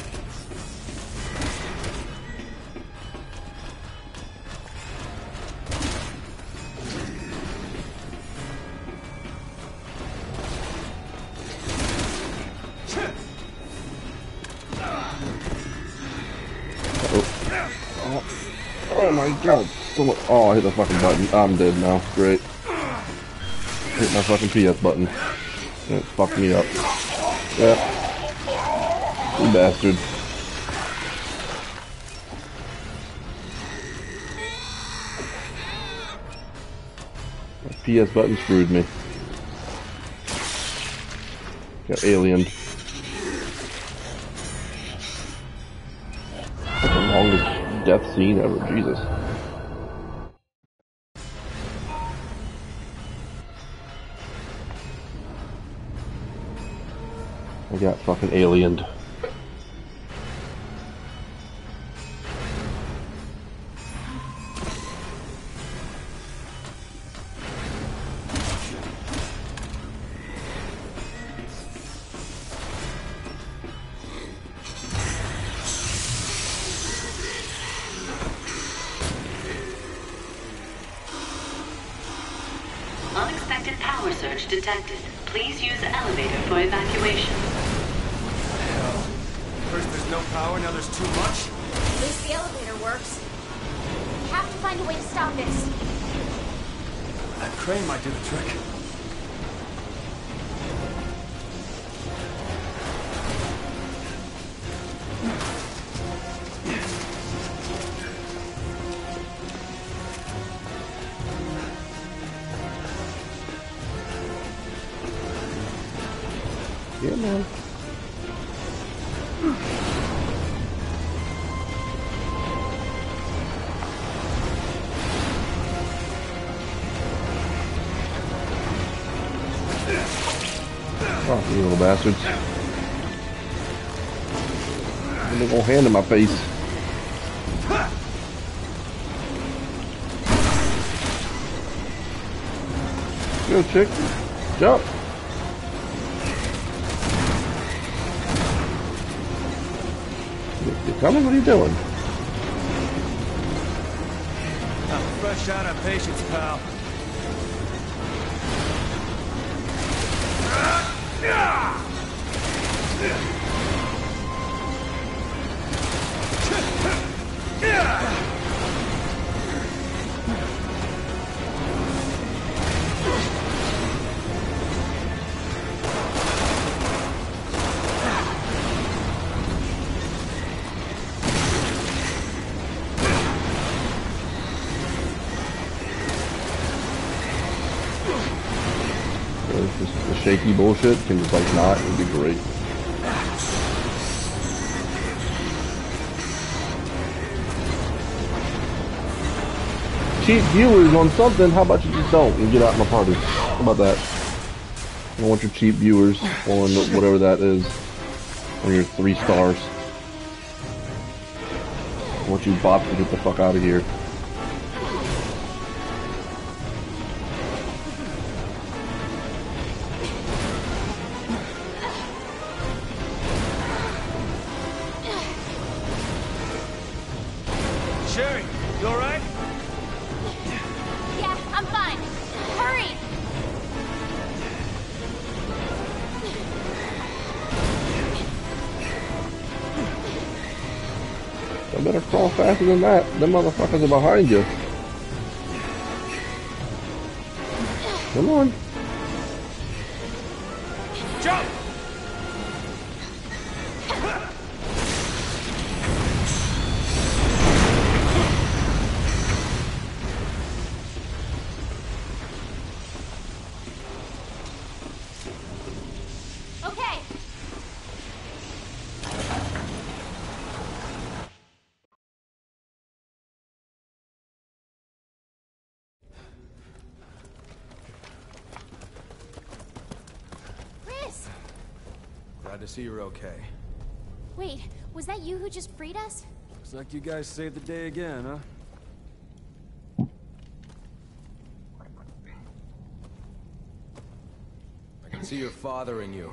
Hit the fucking button. I'm dead now. Great. Hit my fucking PS button. It fucked me up. Yeah. You bastard. PS button screwed me. Got aliened. That's the longest death scene ever, Jesus. Got fucking aliened. Bastards. A big old hand in my face. Go, chick. Jump. You coming? What are you doing? I'm fresh out of patience, pal. The shaky bullshit can just like not, it would be great. Cheap viewers on something, how about you just don't and get out of my party? How about that? I don't want your cheap viewers on whatever that is. On your three stars. I want you bots to get the fuck out of here. Faster than that. Them motherfuckers are behind you. Come on. See you're okay. Wait, was that you who just freed us? Looks like you guys saved the day again, huh? I can see your father in you.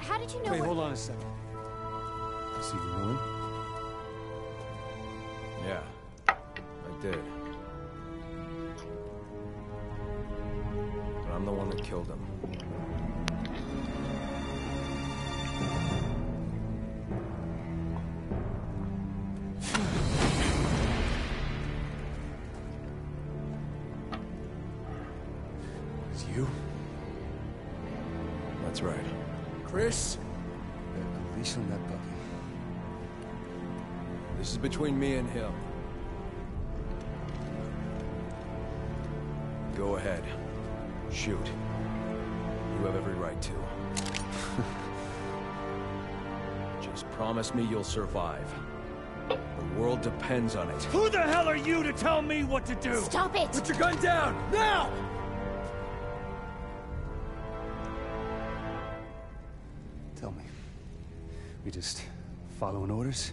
How did you know Wait, hold on a second. See you going? Yeah, I did. Killed him. It's you? That's right. Chris? A leash on that puppy. This is between me and him. Go ahead. Shoot. You have every right to. <laughs> Just promise me you'll survive. The world depends on it. Who the hell are you to tell me what to do? Stop it! Put your gun down! Now! Tell me, we just following orders?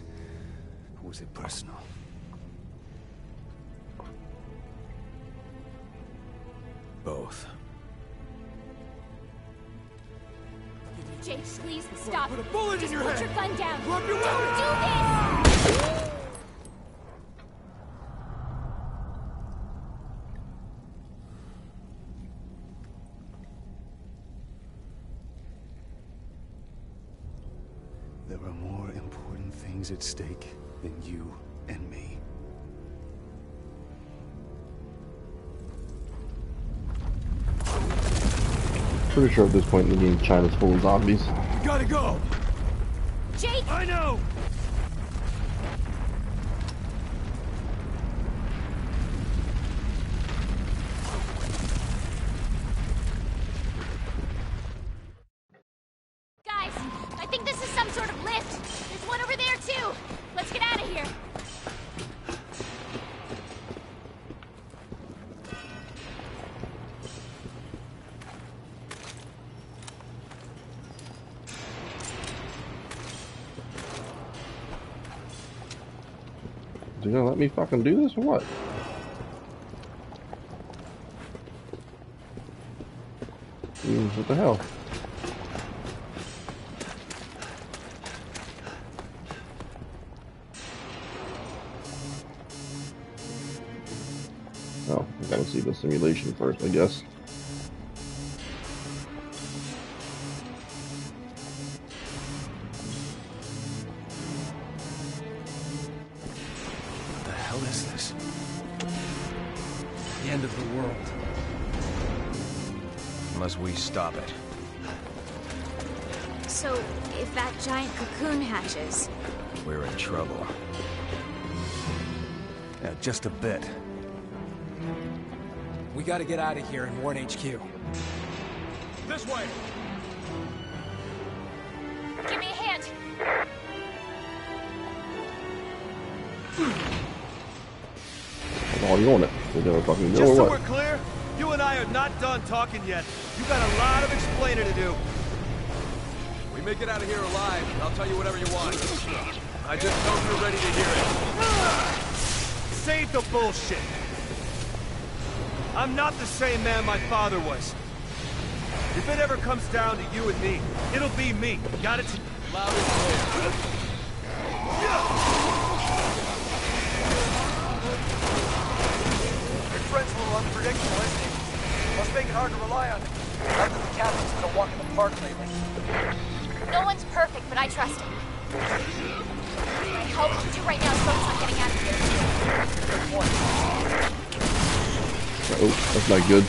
Things at stake than you and me. Pretty sure at this point in the game, China's full of zombies. You gotta go! Jake! I know! Gonna let me fucking do this or what? Mm, What the hell? Oh, I gotta see the simulation first, I guess. Stop it. So, if that giant cocoon hatches, We're in trouble. Yeah, just a bit. We gotta get out of here and warn HQ. This way! give me a hand. Oh, you on it? We're gonna fucking go Just so what? we're clear, you and I are not done talking yet. You got a lot of explaining to do. We make it out of here alive. I'll tell you whatever you want. I just hope you're ready to hear it. Save the bullshit. I'm not the same man my father was. If it ever comes down to you and me, it'll be me. Got it? Loud and clear. Your friend's a little unpredictable, isn't he? Must make it hard to rely on him. Not that the captain's been a walk in the park lately. No one's perfect, but I trust him. I hope you do right now is focused on getting out of here. Oh, that's not good.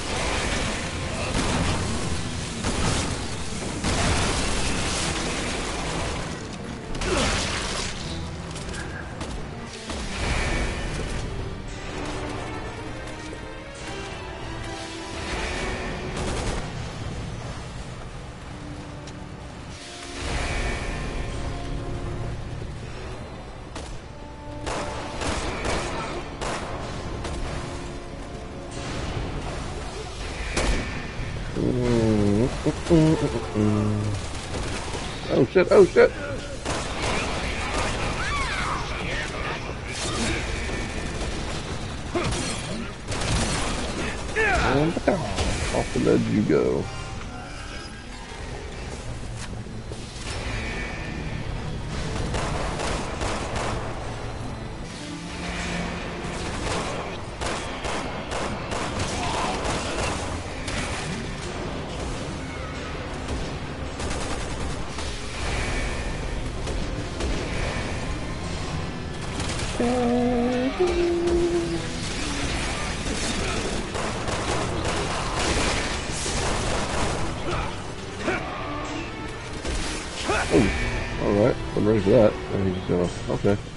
Shit, oh shit. And off the ledge you go. Hmm. Oh, alright. I'm ready for that. And he's just gonna, okay.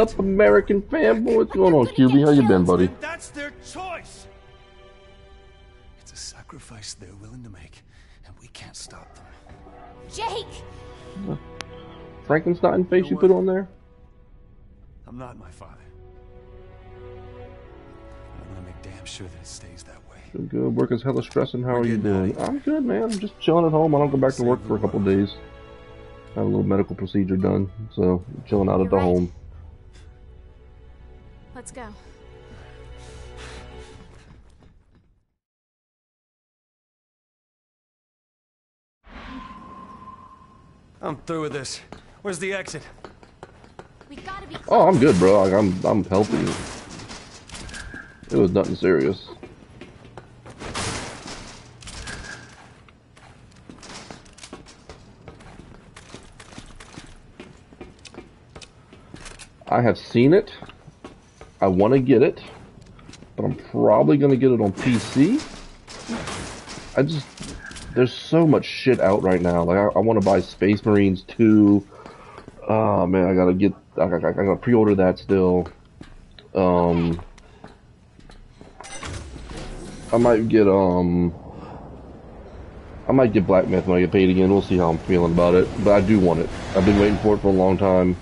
Up, American fanboy? What's going on, QB? How you been, buddy? That's their choice! It's a sacrifice they're willing to make, and we can't stop them. Jake! Frankenstein face you put on there? I'm not my father. I'm gonna make damn sure that it stays that way. Doing good. Work is hella stressing. How We're are you doing? of here. I'm good, man. I'm just chilling at home. I don't go back to work for a couple days. Have a little medical procedure done, so chilling out at the right. home. Let's go. I'm through with this. Where's the exit? We gotta be Oh, I'm good, bro. Like, I'm I'm healthy. It was nothing serious. I have seen it. I want to get it, but I'm probably going to get it on PC. I just there's so much shit out right now. Like I, I want to buy Space Marines 2. Oh man, I gotta get. I, I, I gotta pre-order that still. Um, I might get um. I might get Black Myth when I get paid again. We'll see how I'm feeling about it, but I do want it. I've been waiting for it for a long time.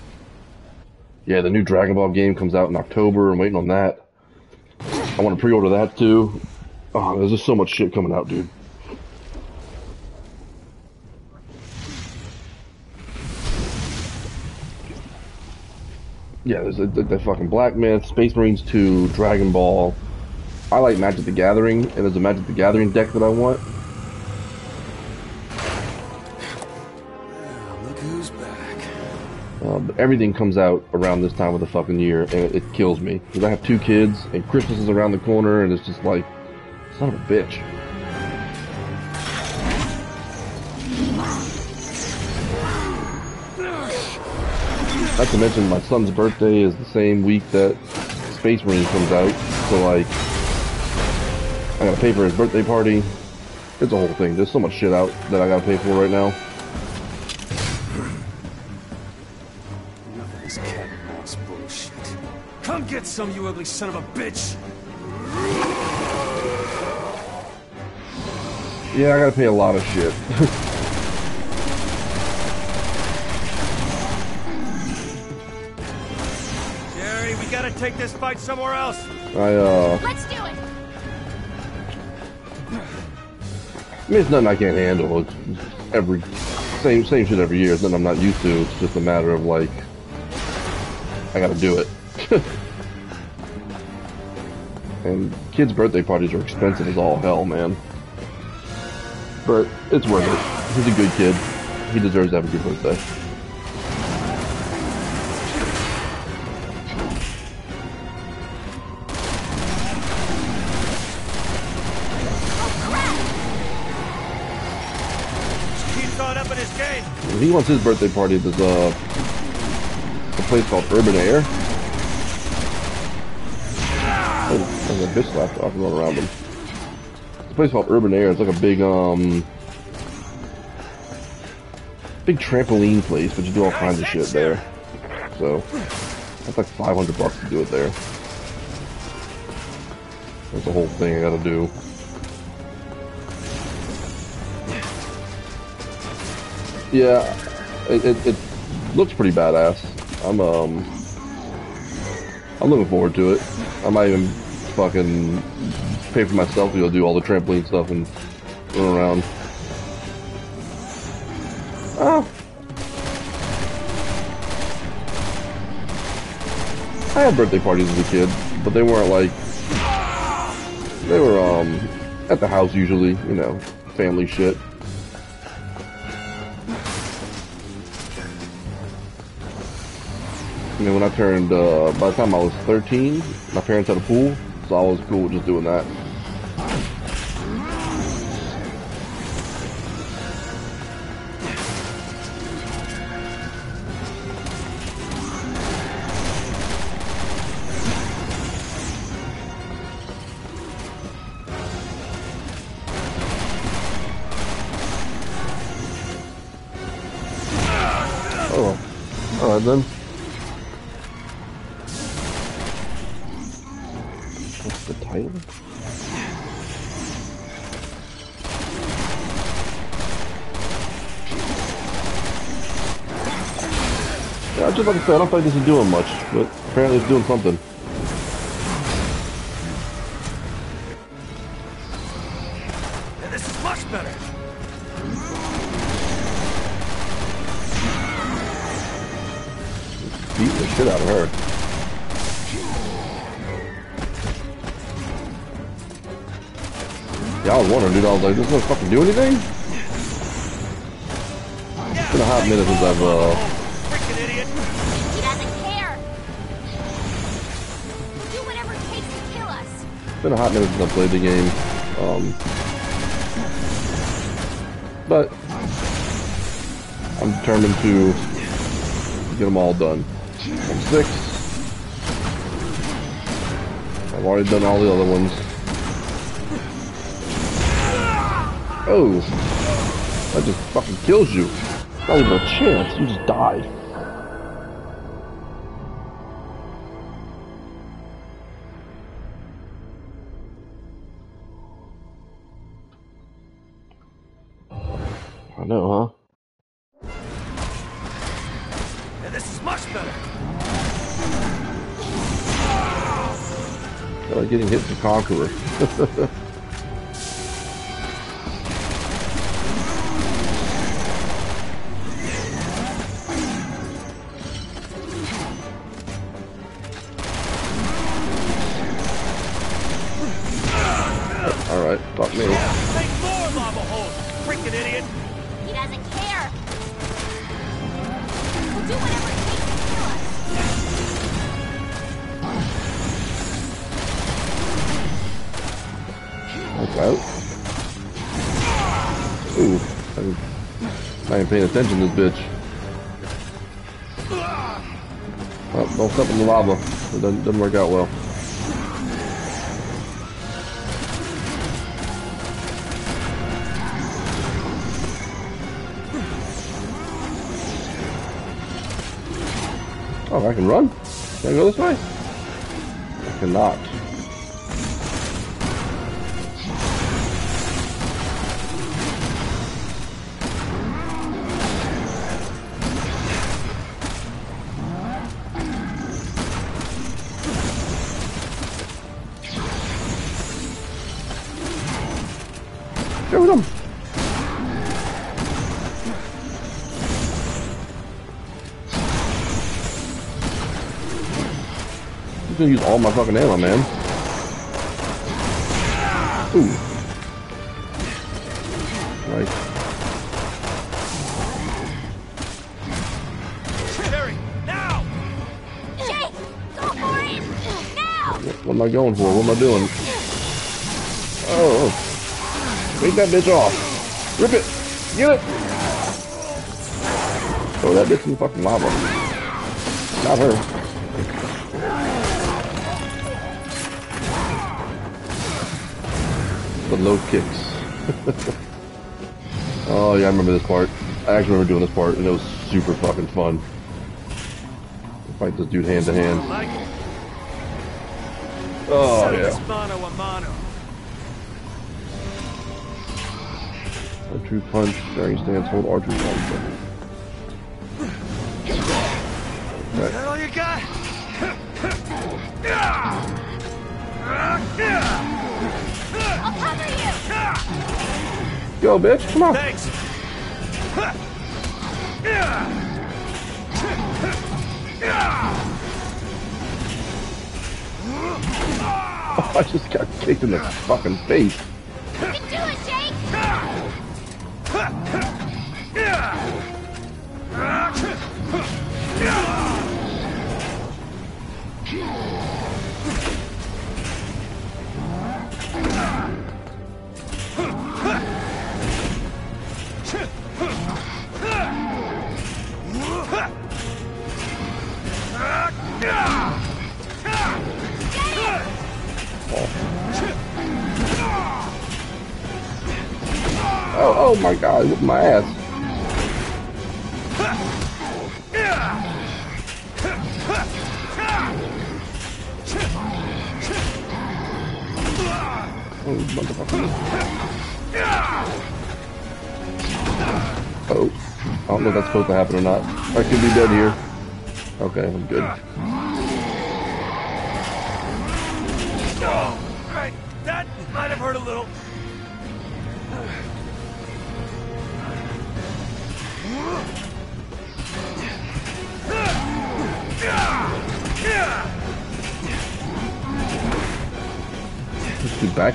Yeah, the new Dragon Ball game comes out in October. I'm waiting on that. I want to pre-order that too. Oh, there's just so much shit coming out, dude. Yeah, there's the, the, the fucking Black Myth, Space Marines 2, Dragon Ball. I like Magic the Gathering, and there's a Magic the Gathering deck that I want. But everything comes out around this time of the fucking year, and it, it kills me because I have two kids, and Christmas is around the corner, and it's just like, son of a bitch. Not to mention, my son's birthday is the same week that Space Marine comes out, so like, I gotta pay for his birthday party. It's a whole thing. There's so much shit out that I gotta pay for right now. Some, you ugly son of a bitch! Yeah, I gotta pay a lot of shit. <laughs> Sherry, we gotta take this fight somewhere else! I, uh, Let's do it! I mean, it's nothing I can't handle. It's every, same, same shit every year. It's nothing I'm not used to. It's just a matter of like, I gotta do it. And kids' birthday parties are expensive as all hell, man. But it's worth it. He's a good kid. He deserves to have a good birthday. He wants his birthday party. There's uh, a, a place called Urban Air. A bitch slapped off and run around them. A place called Urban Air. It's like a big, um, big trampoline place, but you do all kinds of shit there. So, that's like 500 bucks to do it there. That's the whole thing I gotta do. Yeah, it, it, it looks pretty badass. I'm um, I'm looking forward to it. I might even fucking pay for myself to go do all the trampoline stuff and run around. Oh. I had birthday parties as a kid, but they weren't like they were um at the house usually, you know, family shit. I mean, when I turned, uh, by the time I was 13, my parents had a pool, so I was cool just doing that. Oh, alright then. Just I don't think this is doing much, but apparently it's doing something. This is much better! Beat the shit out of her. Yeah, I was wondering, dude. I was like, this fucking do anything? It's been a hot minute since I've, uh, It's been a hot minute since I played the game. Um, but I'm determined to get them all done. I'm six. I've already done all the other ones. Oh, that just fucking kills you. Not even a chance. You just died. Know, huh? Yeah, this is much better! Feel like getting hit to Conqueror. <laughs> attention this bitch. Oh, don't step in the lava. It doesn't, doesn't work out well. Oh, I can run? Can I go this way? I cannot. I'm gonna use all my fucking ammo, man. Ooh. Nice. Sherry, now! Jake! Go for it! Now! What am I going for? What am I doing? Oh, oh. Take that bitch off. Rip it. Get it. Throw that bitch in the fucking lava. Not her. The low kicks. oh yeah, I remember this part. I actually remember doing this part, and it was super fucking fun. Fight this dude hand to hand. Oh yeah. a mano. R2 punch, bearing stance, hold R2 punch. Go, bitch, come on. Thanks. Oh, <laughs> I just got kicked in the fucking face. God, whip my ass. Oh. Oh, I don't know if that's supposed to happen or not. I could be dead here. Okay, I'm good.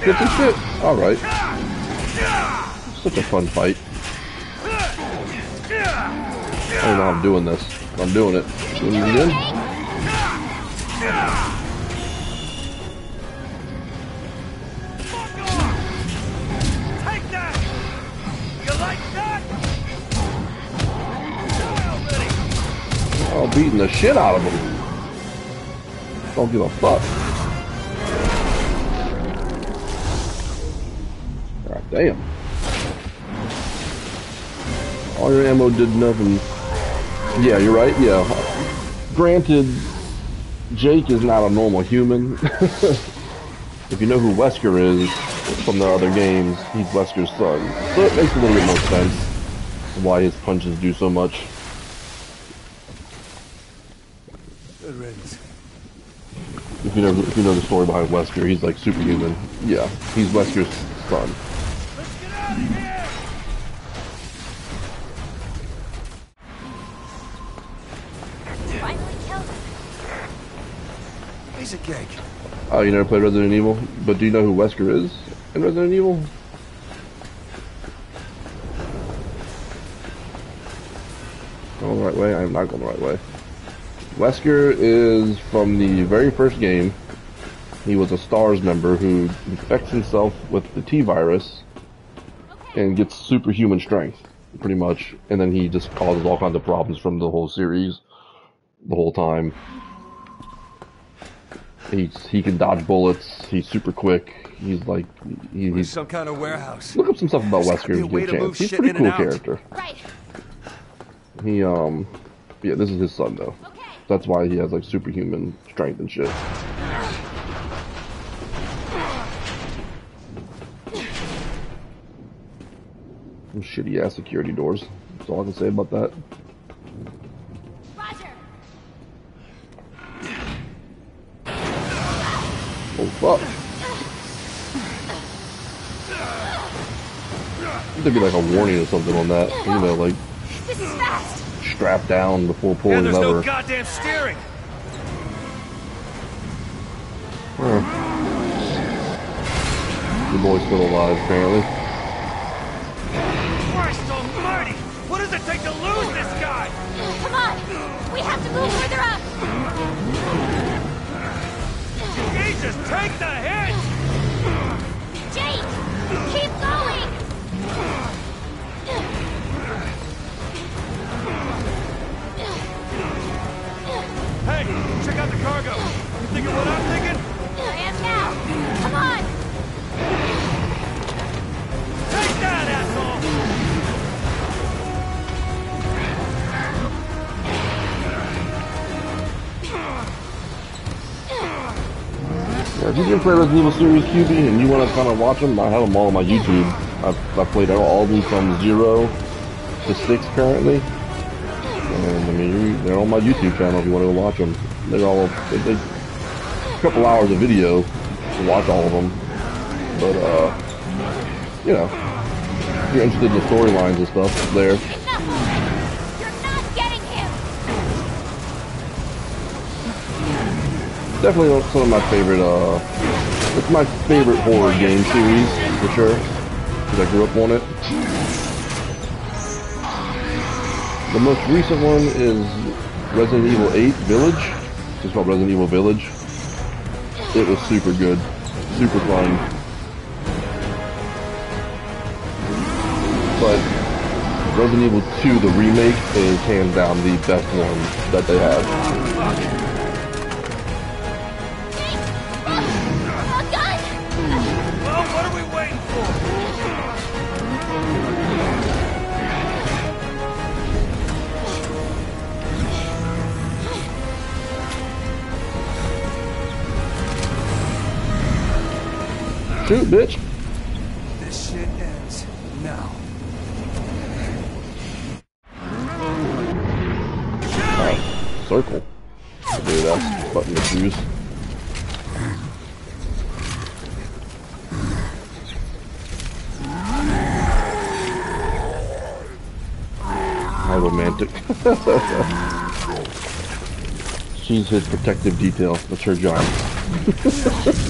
Shit? Alright. Such a fun fight. Oh, I don't know how I'm doing this. I'm doing it. Doing it again? Oh, beating the shit out of him. Don't give a fuck. All ammo did nothing. Yeah, you're right. Yeah. Granted, Jake is not a normal human. <laughs> if you know who Wesker is from the other games, he's Wesker's son. So it makes a little bit more sense why his punches do so much. If you know, if you know the story behind Wesker, he's like superhuman. Yeah, he's Wesker's son. You never played Resident Evil, but do you know who Wesker is in Resident Evil? Going the right way? I am not going the right way. Wesker is from the very first game. He was a STARS member who infects himself with the T virus and gets superhuman strength, pretty much. And then he just causes all kinds of problems from the whole series, the whole time. He's he can dodge bullets. He's super quick. He's like he, he's some kind of warehouse. look up some stuff about There's Wesker be if you get a chance. He's a shit pretty cool character. Right. He um yeah, this is his son though. That's why he has like superhuman strength and shit. Some shitty ass security doors. That's all I can say about that. Oh fuck. There'd be like a warning or something on that. You know, like This is fast. strap down before Yeah, pulling there's lever. no goddamn steering. The boy's still alive, apparently. Christ almighty! What does it take to lose this guy? Come on. We have to move further up. Jesus, take the hit! Jake, keep going. Hey, check out the cargo. You thinking what I'm thinking? I am now. Yeah, if you didn't play Resident Evil series QB and you want to kind of watch them, I have them all on my YouTube. I've, I've played all of them from zero to six currently. And I mean, they're on my YouTube channel if you want to go watch them. They're all they, a couple hours of video to watch all of them. But uh, you know, if you're interested in the storylines and stuff, there. Definitely some of my favorite. Uh, it's my favorite horror game series for sure because I grew up on it. The most recent one is Resident Evil 8 Village. It's called Resident Evil Village. It was super good, super fun. But Resident Evil 2, the remake, is hands down the best one that they have. Shoot, bitch! This shit ends now. Circle. Maybe that's button to choose. How romantic. <laughs> She's his protective detail. That's her job. <laughs>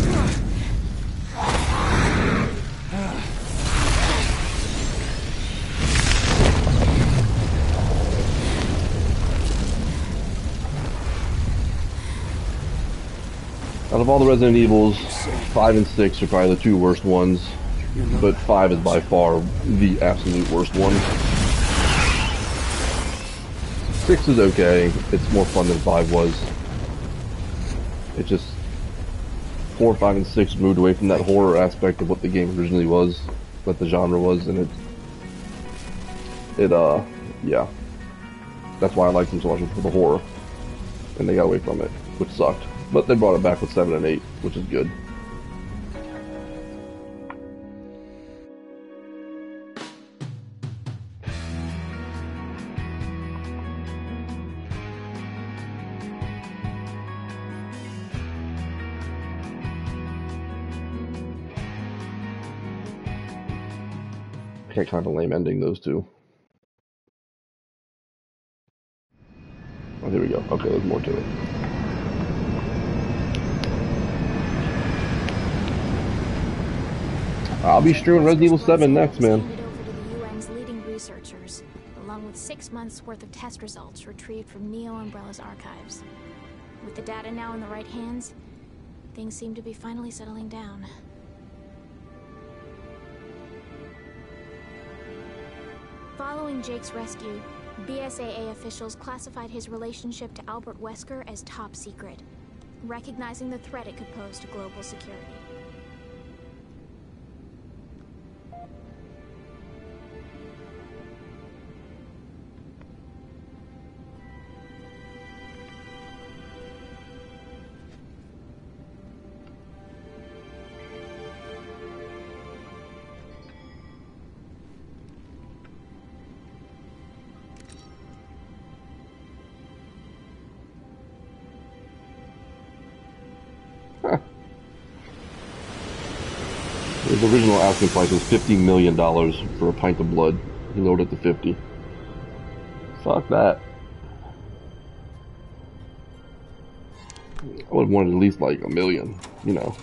of all the Resident Evils, 5 and 6 are probably the two worst ones. But 5 is by far the absolute worst one. 6 is okay. It's more fun than 5 was. It just... 4, 5, and 6 moved away from that horror aspect of what the game originally was. What the genre was, and it... It, uh... Yeah. That's why I liked them so much for the horror. And they got away from it, which sucked. But they brought it back with 7 and 8, which is good. Can't kind of lame ending those two. Oh, here we go. Okay, there's more to it. I'll be streaming Resident Evil 7 next, man. UN's leading researchers, along with six months worth of test results retrieved from Neo Umbrella's archives. With the data now in the right hands, things seem to be finally settling down. Following Jake's rescue, BSAA officials classified his relationship to Albert Wesker as top secret. recognizing the threat it could pose to global security. His original asking price was $50 million for a pint of blood. He lowered it to 50. Fuck that. I would have wanted at least like a million, you know.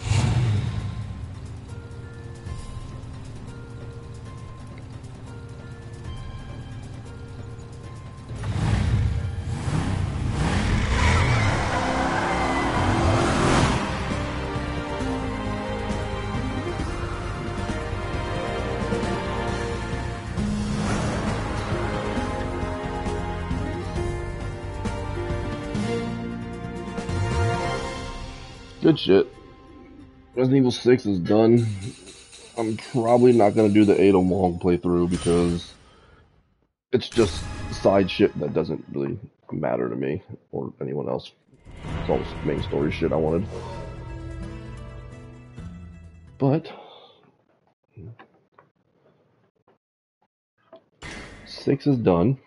Resident Evil 6 is done. I'm probably not going to do the Ada Wong playthrough because it's just side shit that doesn't really matter to me or anyone else. It's all main story shit I wanted. But six is done.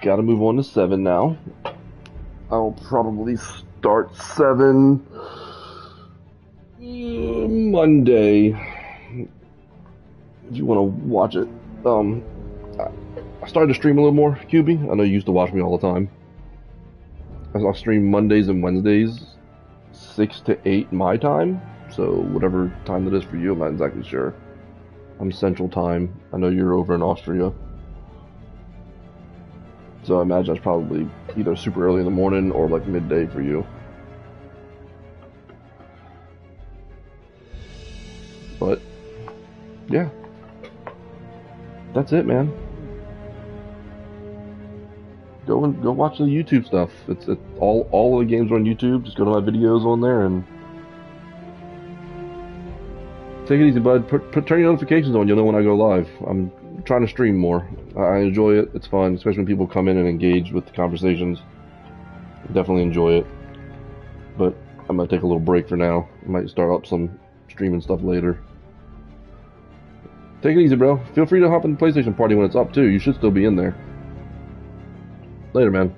Gotta move on to seven now. I'll probably start seven uh, Monday. If you want to watch it, um, I- I started to stream a little more. QB, I know you used to watch me all the time. I stream Mondays and Wednesdays, six to eight my time. So whatever time that is for you, I'm not exactly sure. I'm Central Time. I know you're over in Austria. So I imagine that's probably either super early in the morning or like midday for you. But yeah. That's it, man. Go and go watch the YouTube stuff. It's it, all all of the games are on YouTube. Just go to my videos on there and take it easy, bud. Put, put, turn your notifications on. You'll know when I go live. I'm trying to stream more. I enjoy it. It's fun, especially when people come in and engage with the conversations. Definitely enjoy it. But I'm gonna take a little break for now. I might start up some streaming stuff later. Take it easy, bro. Feel free to hop in the PlayStation party when it's up too. You should still be in there. Later, man.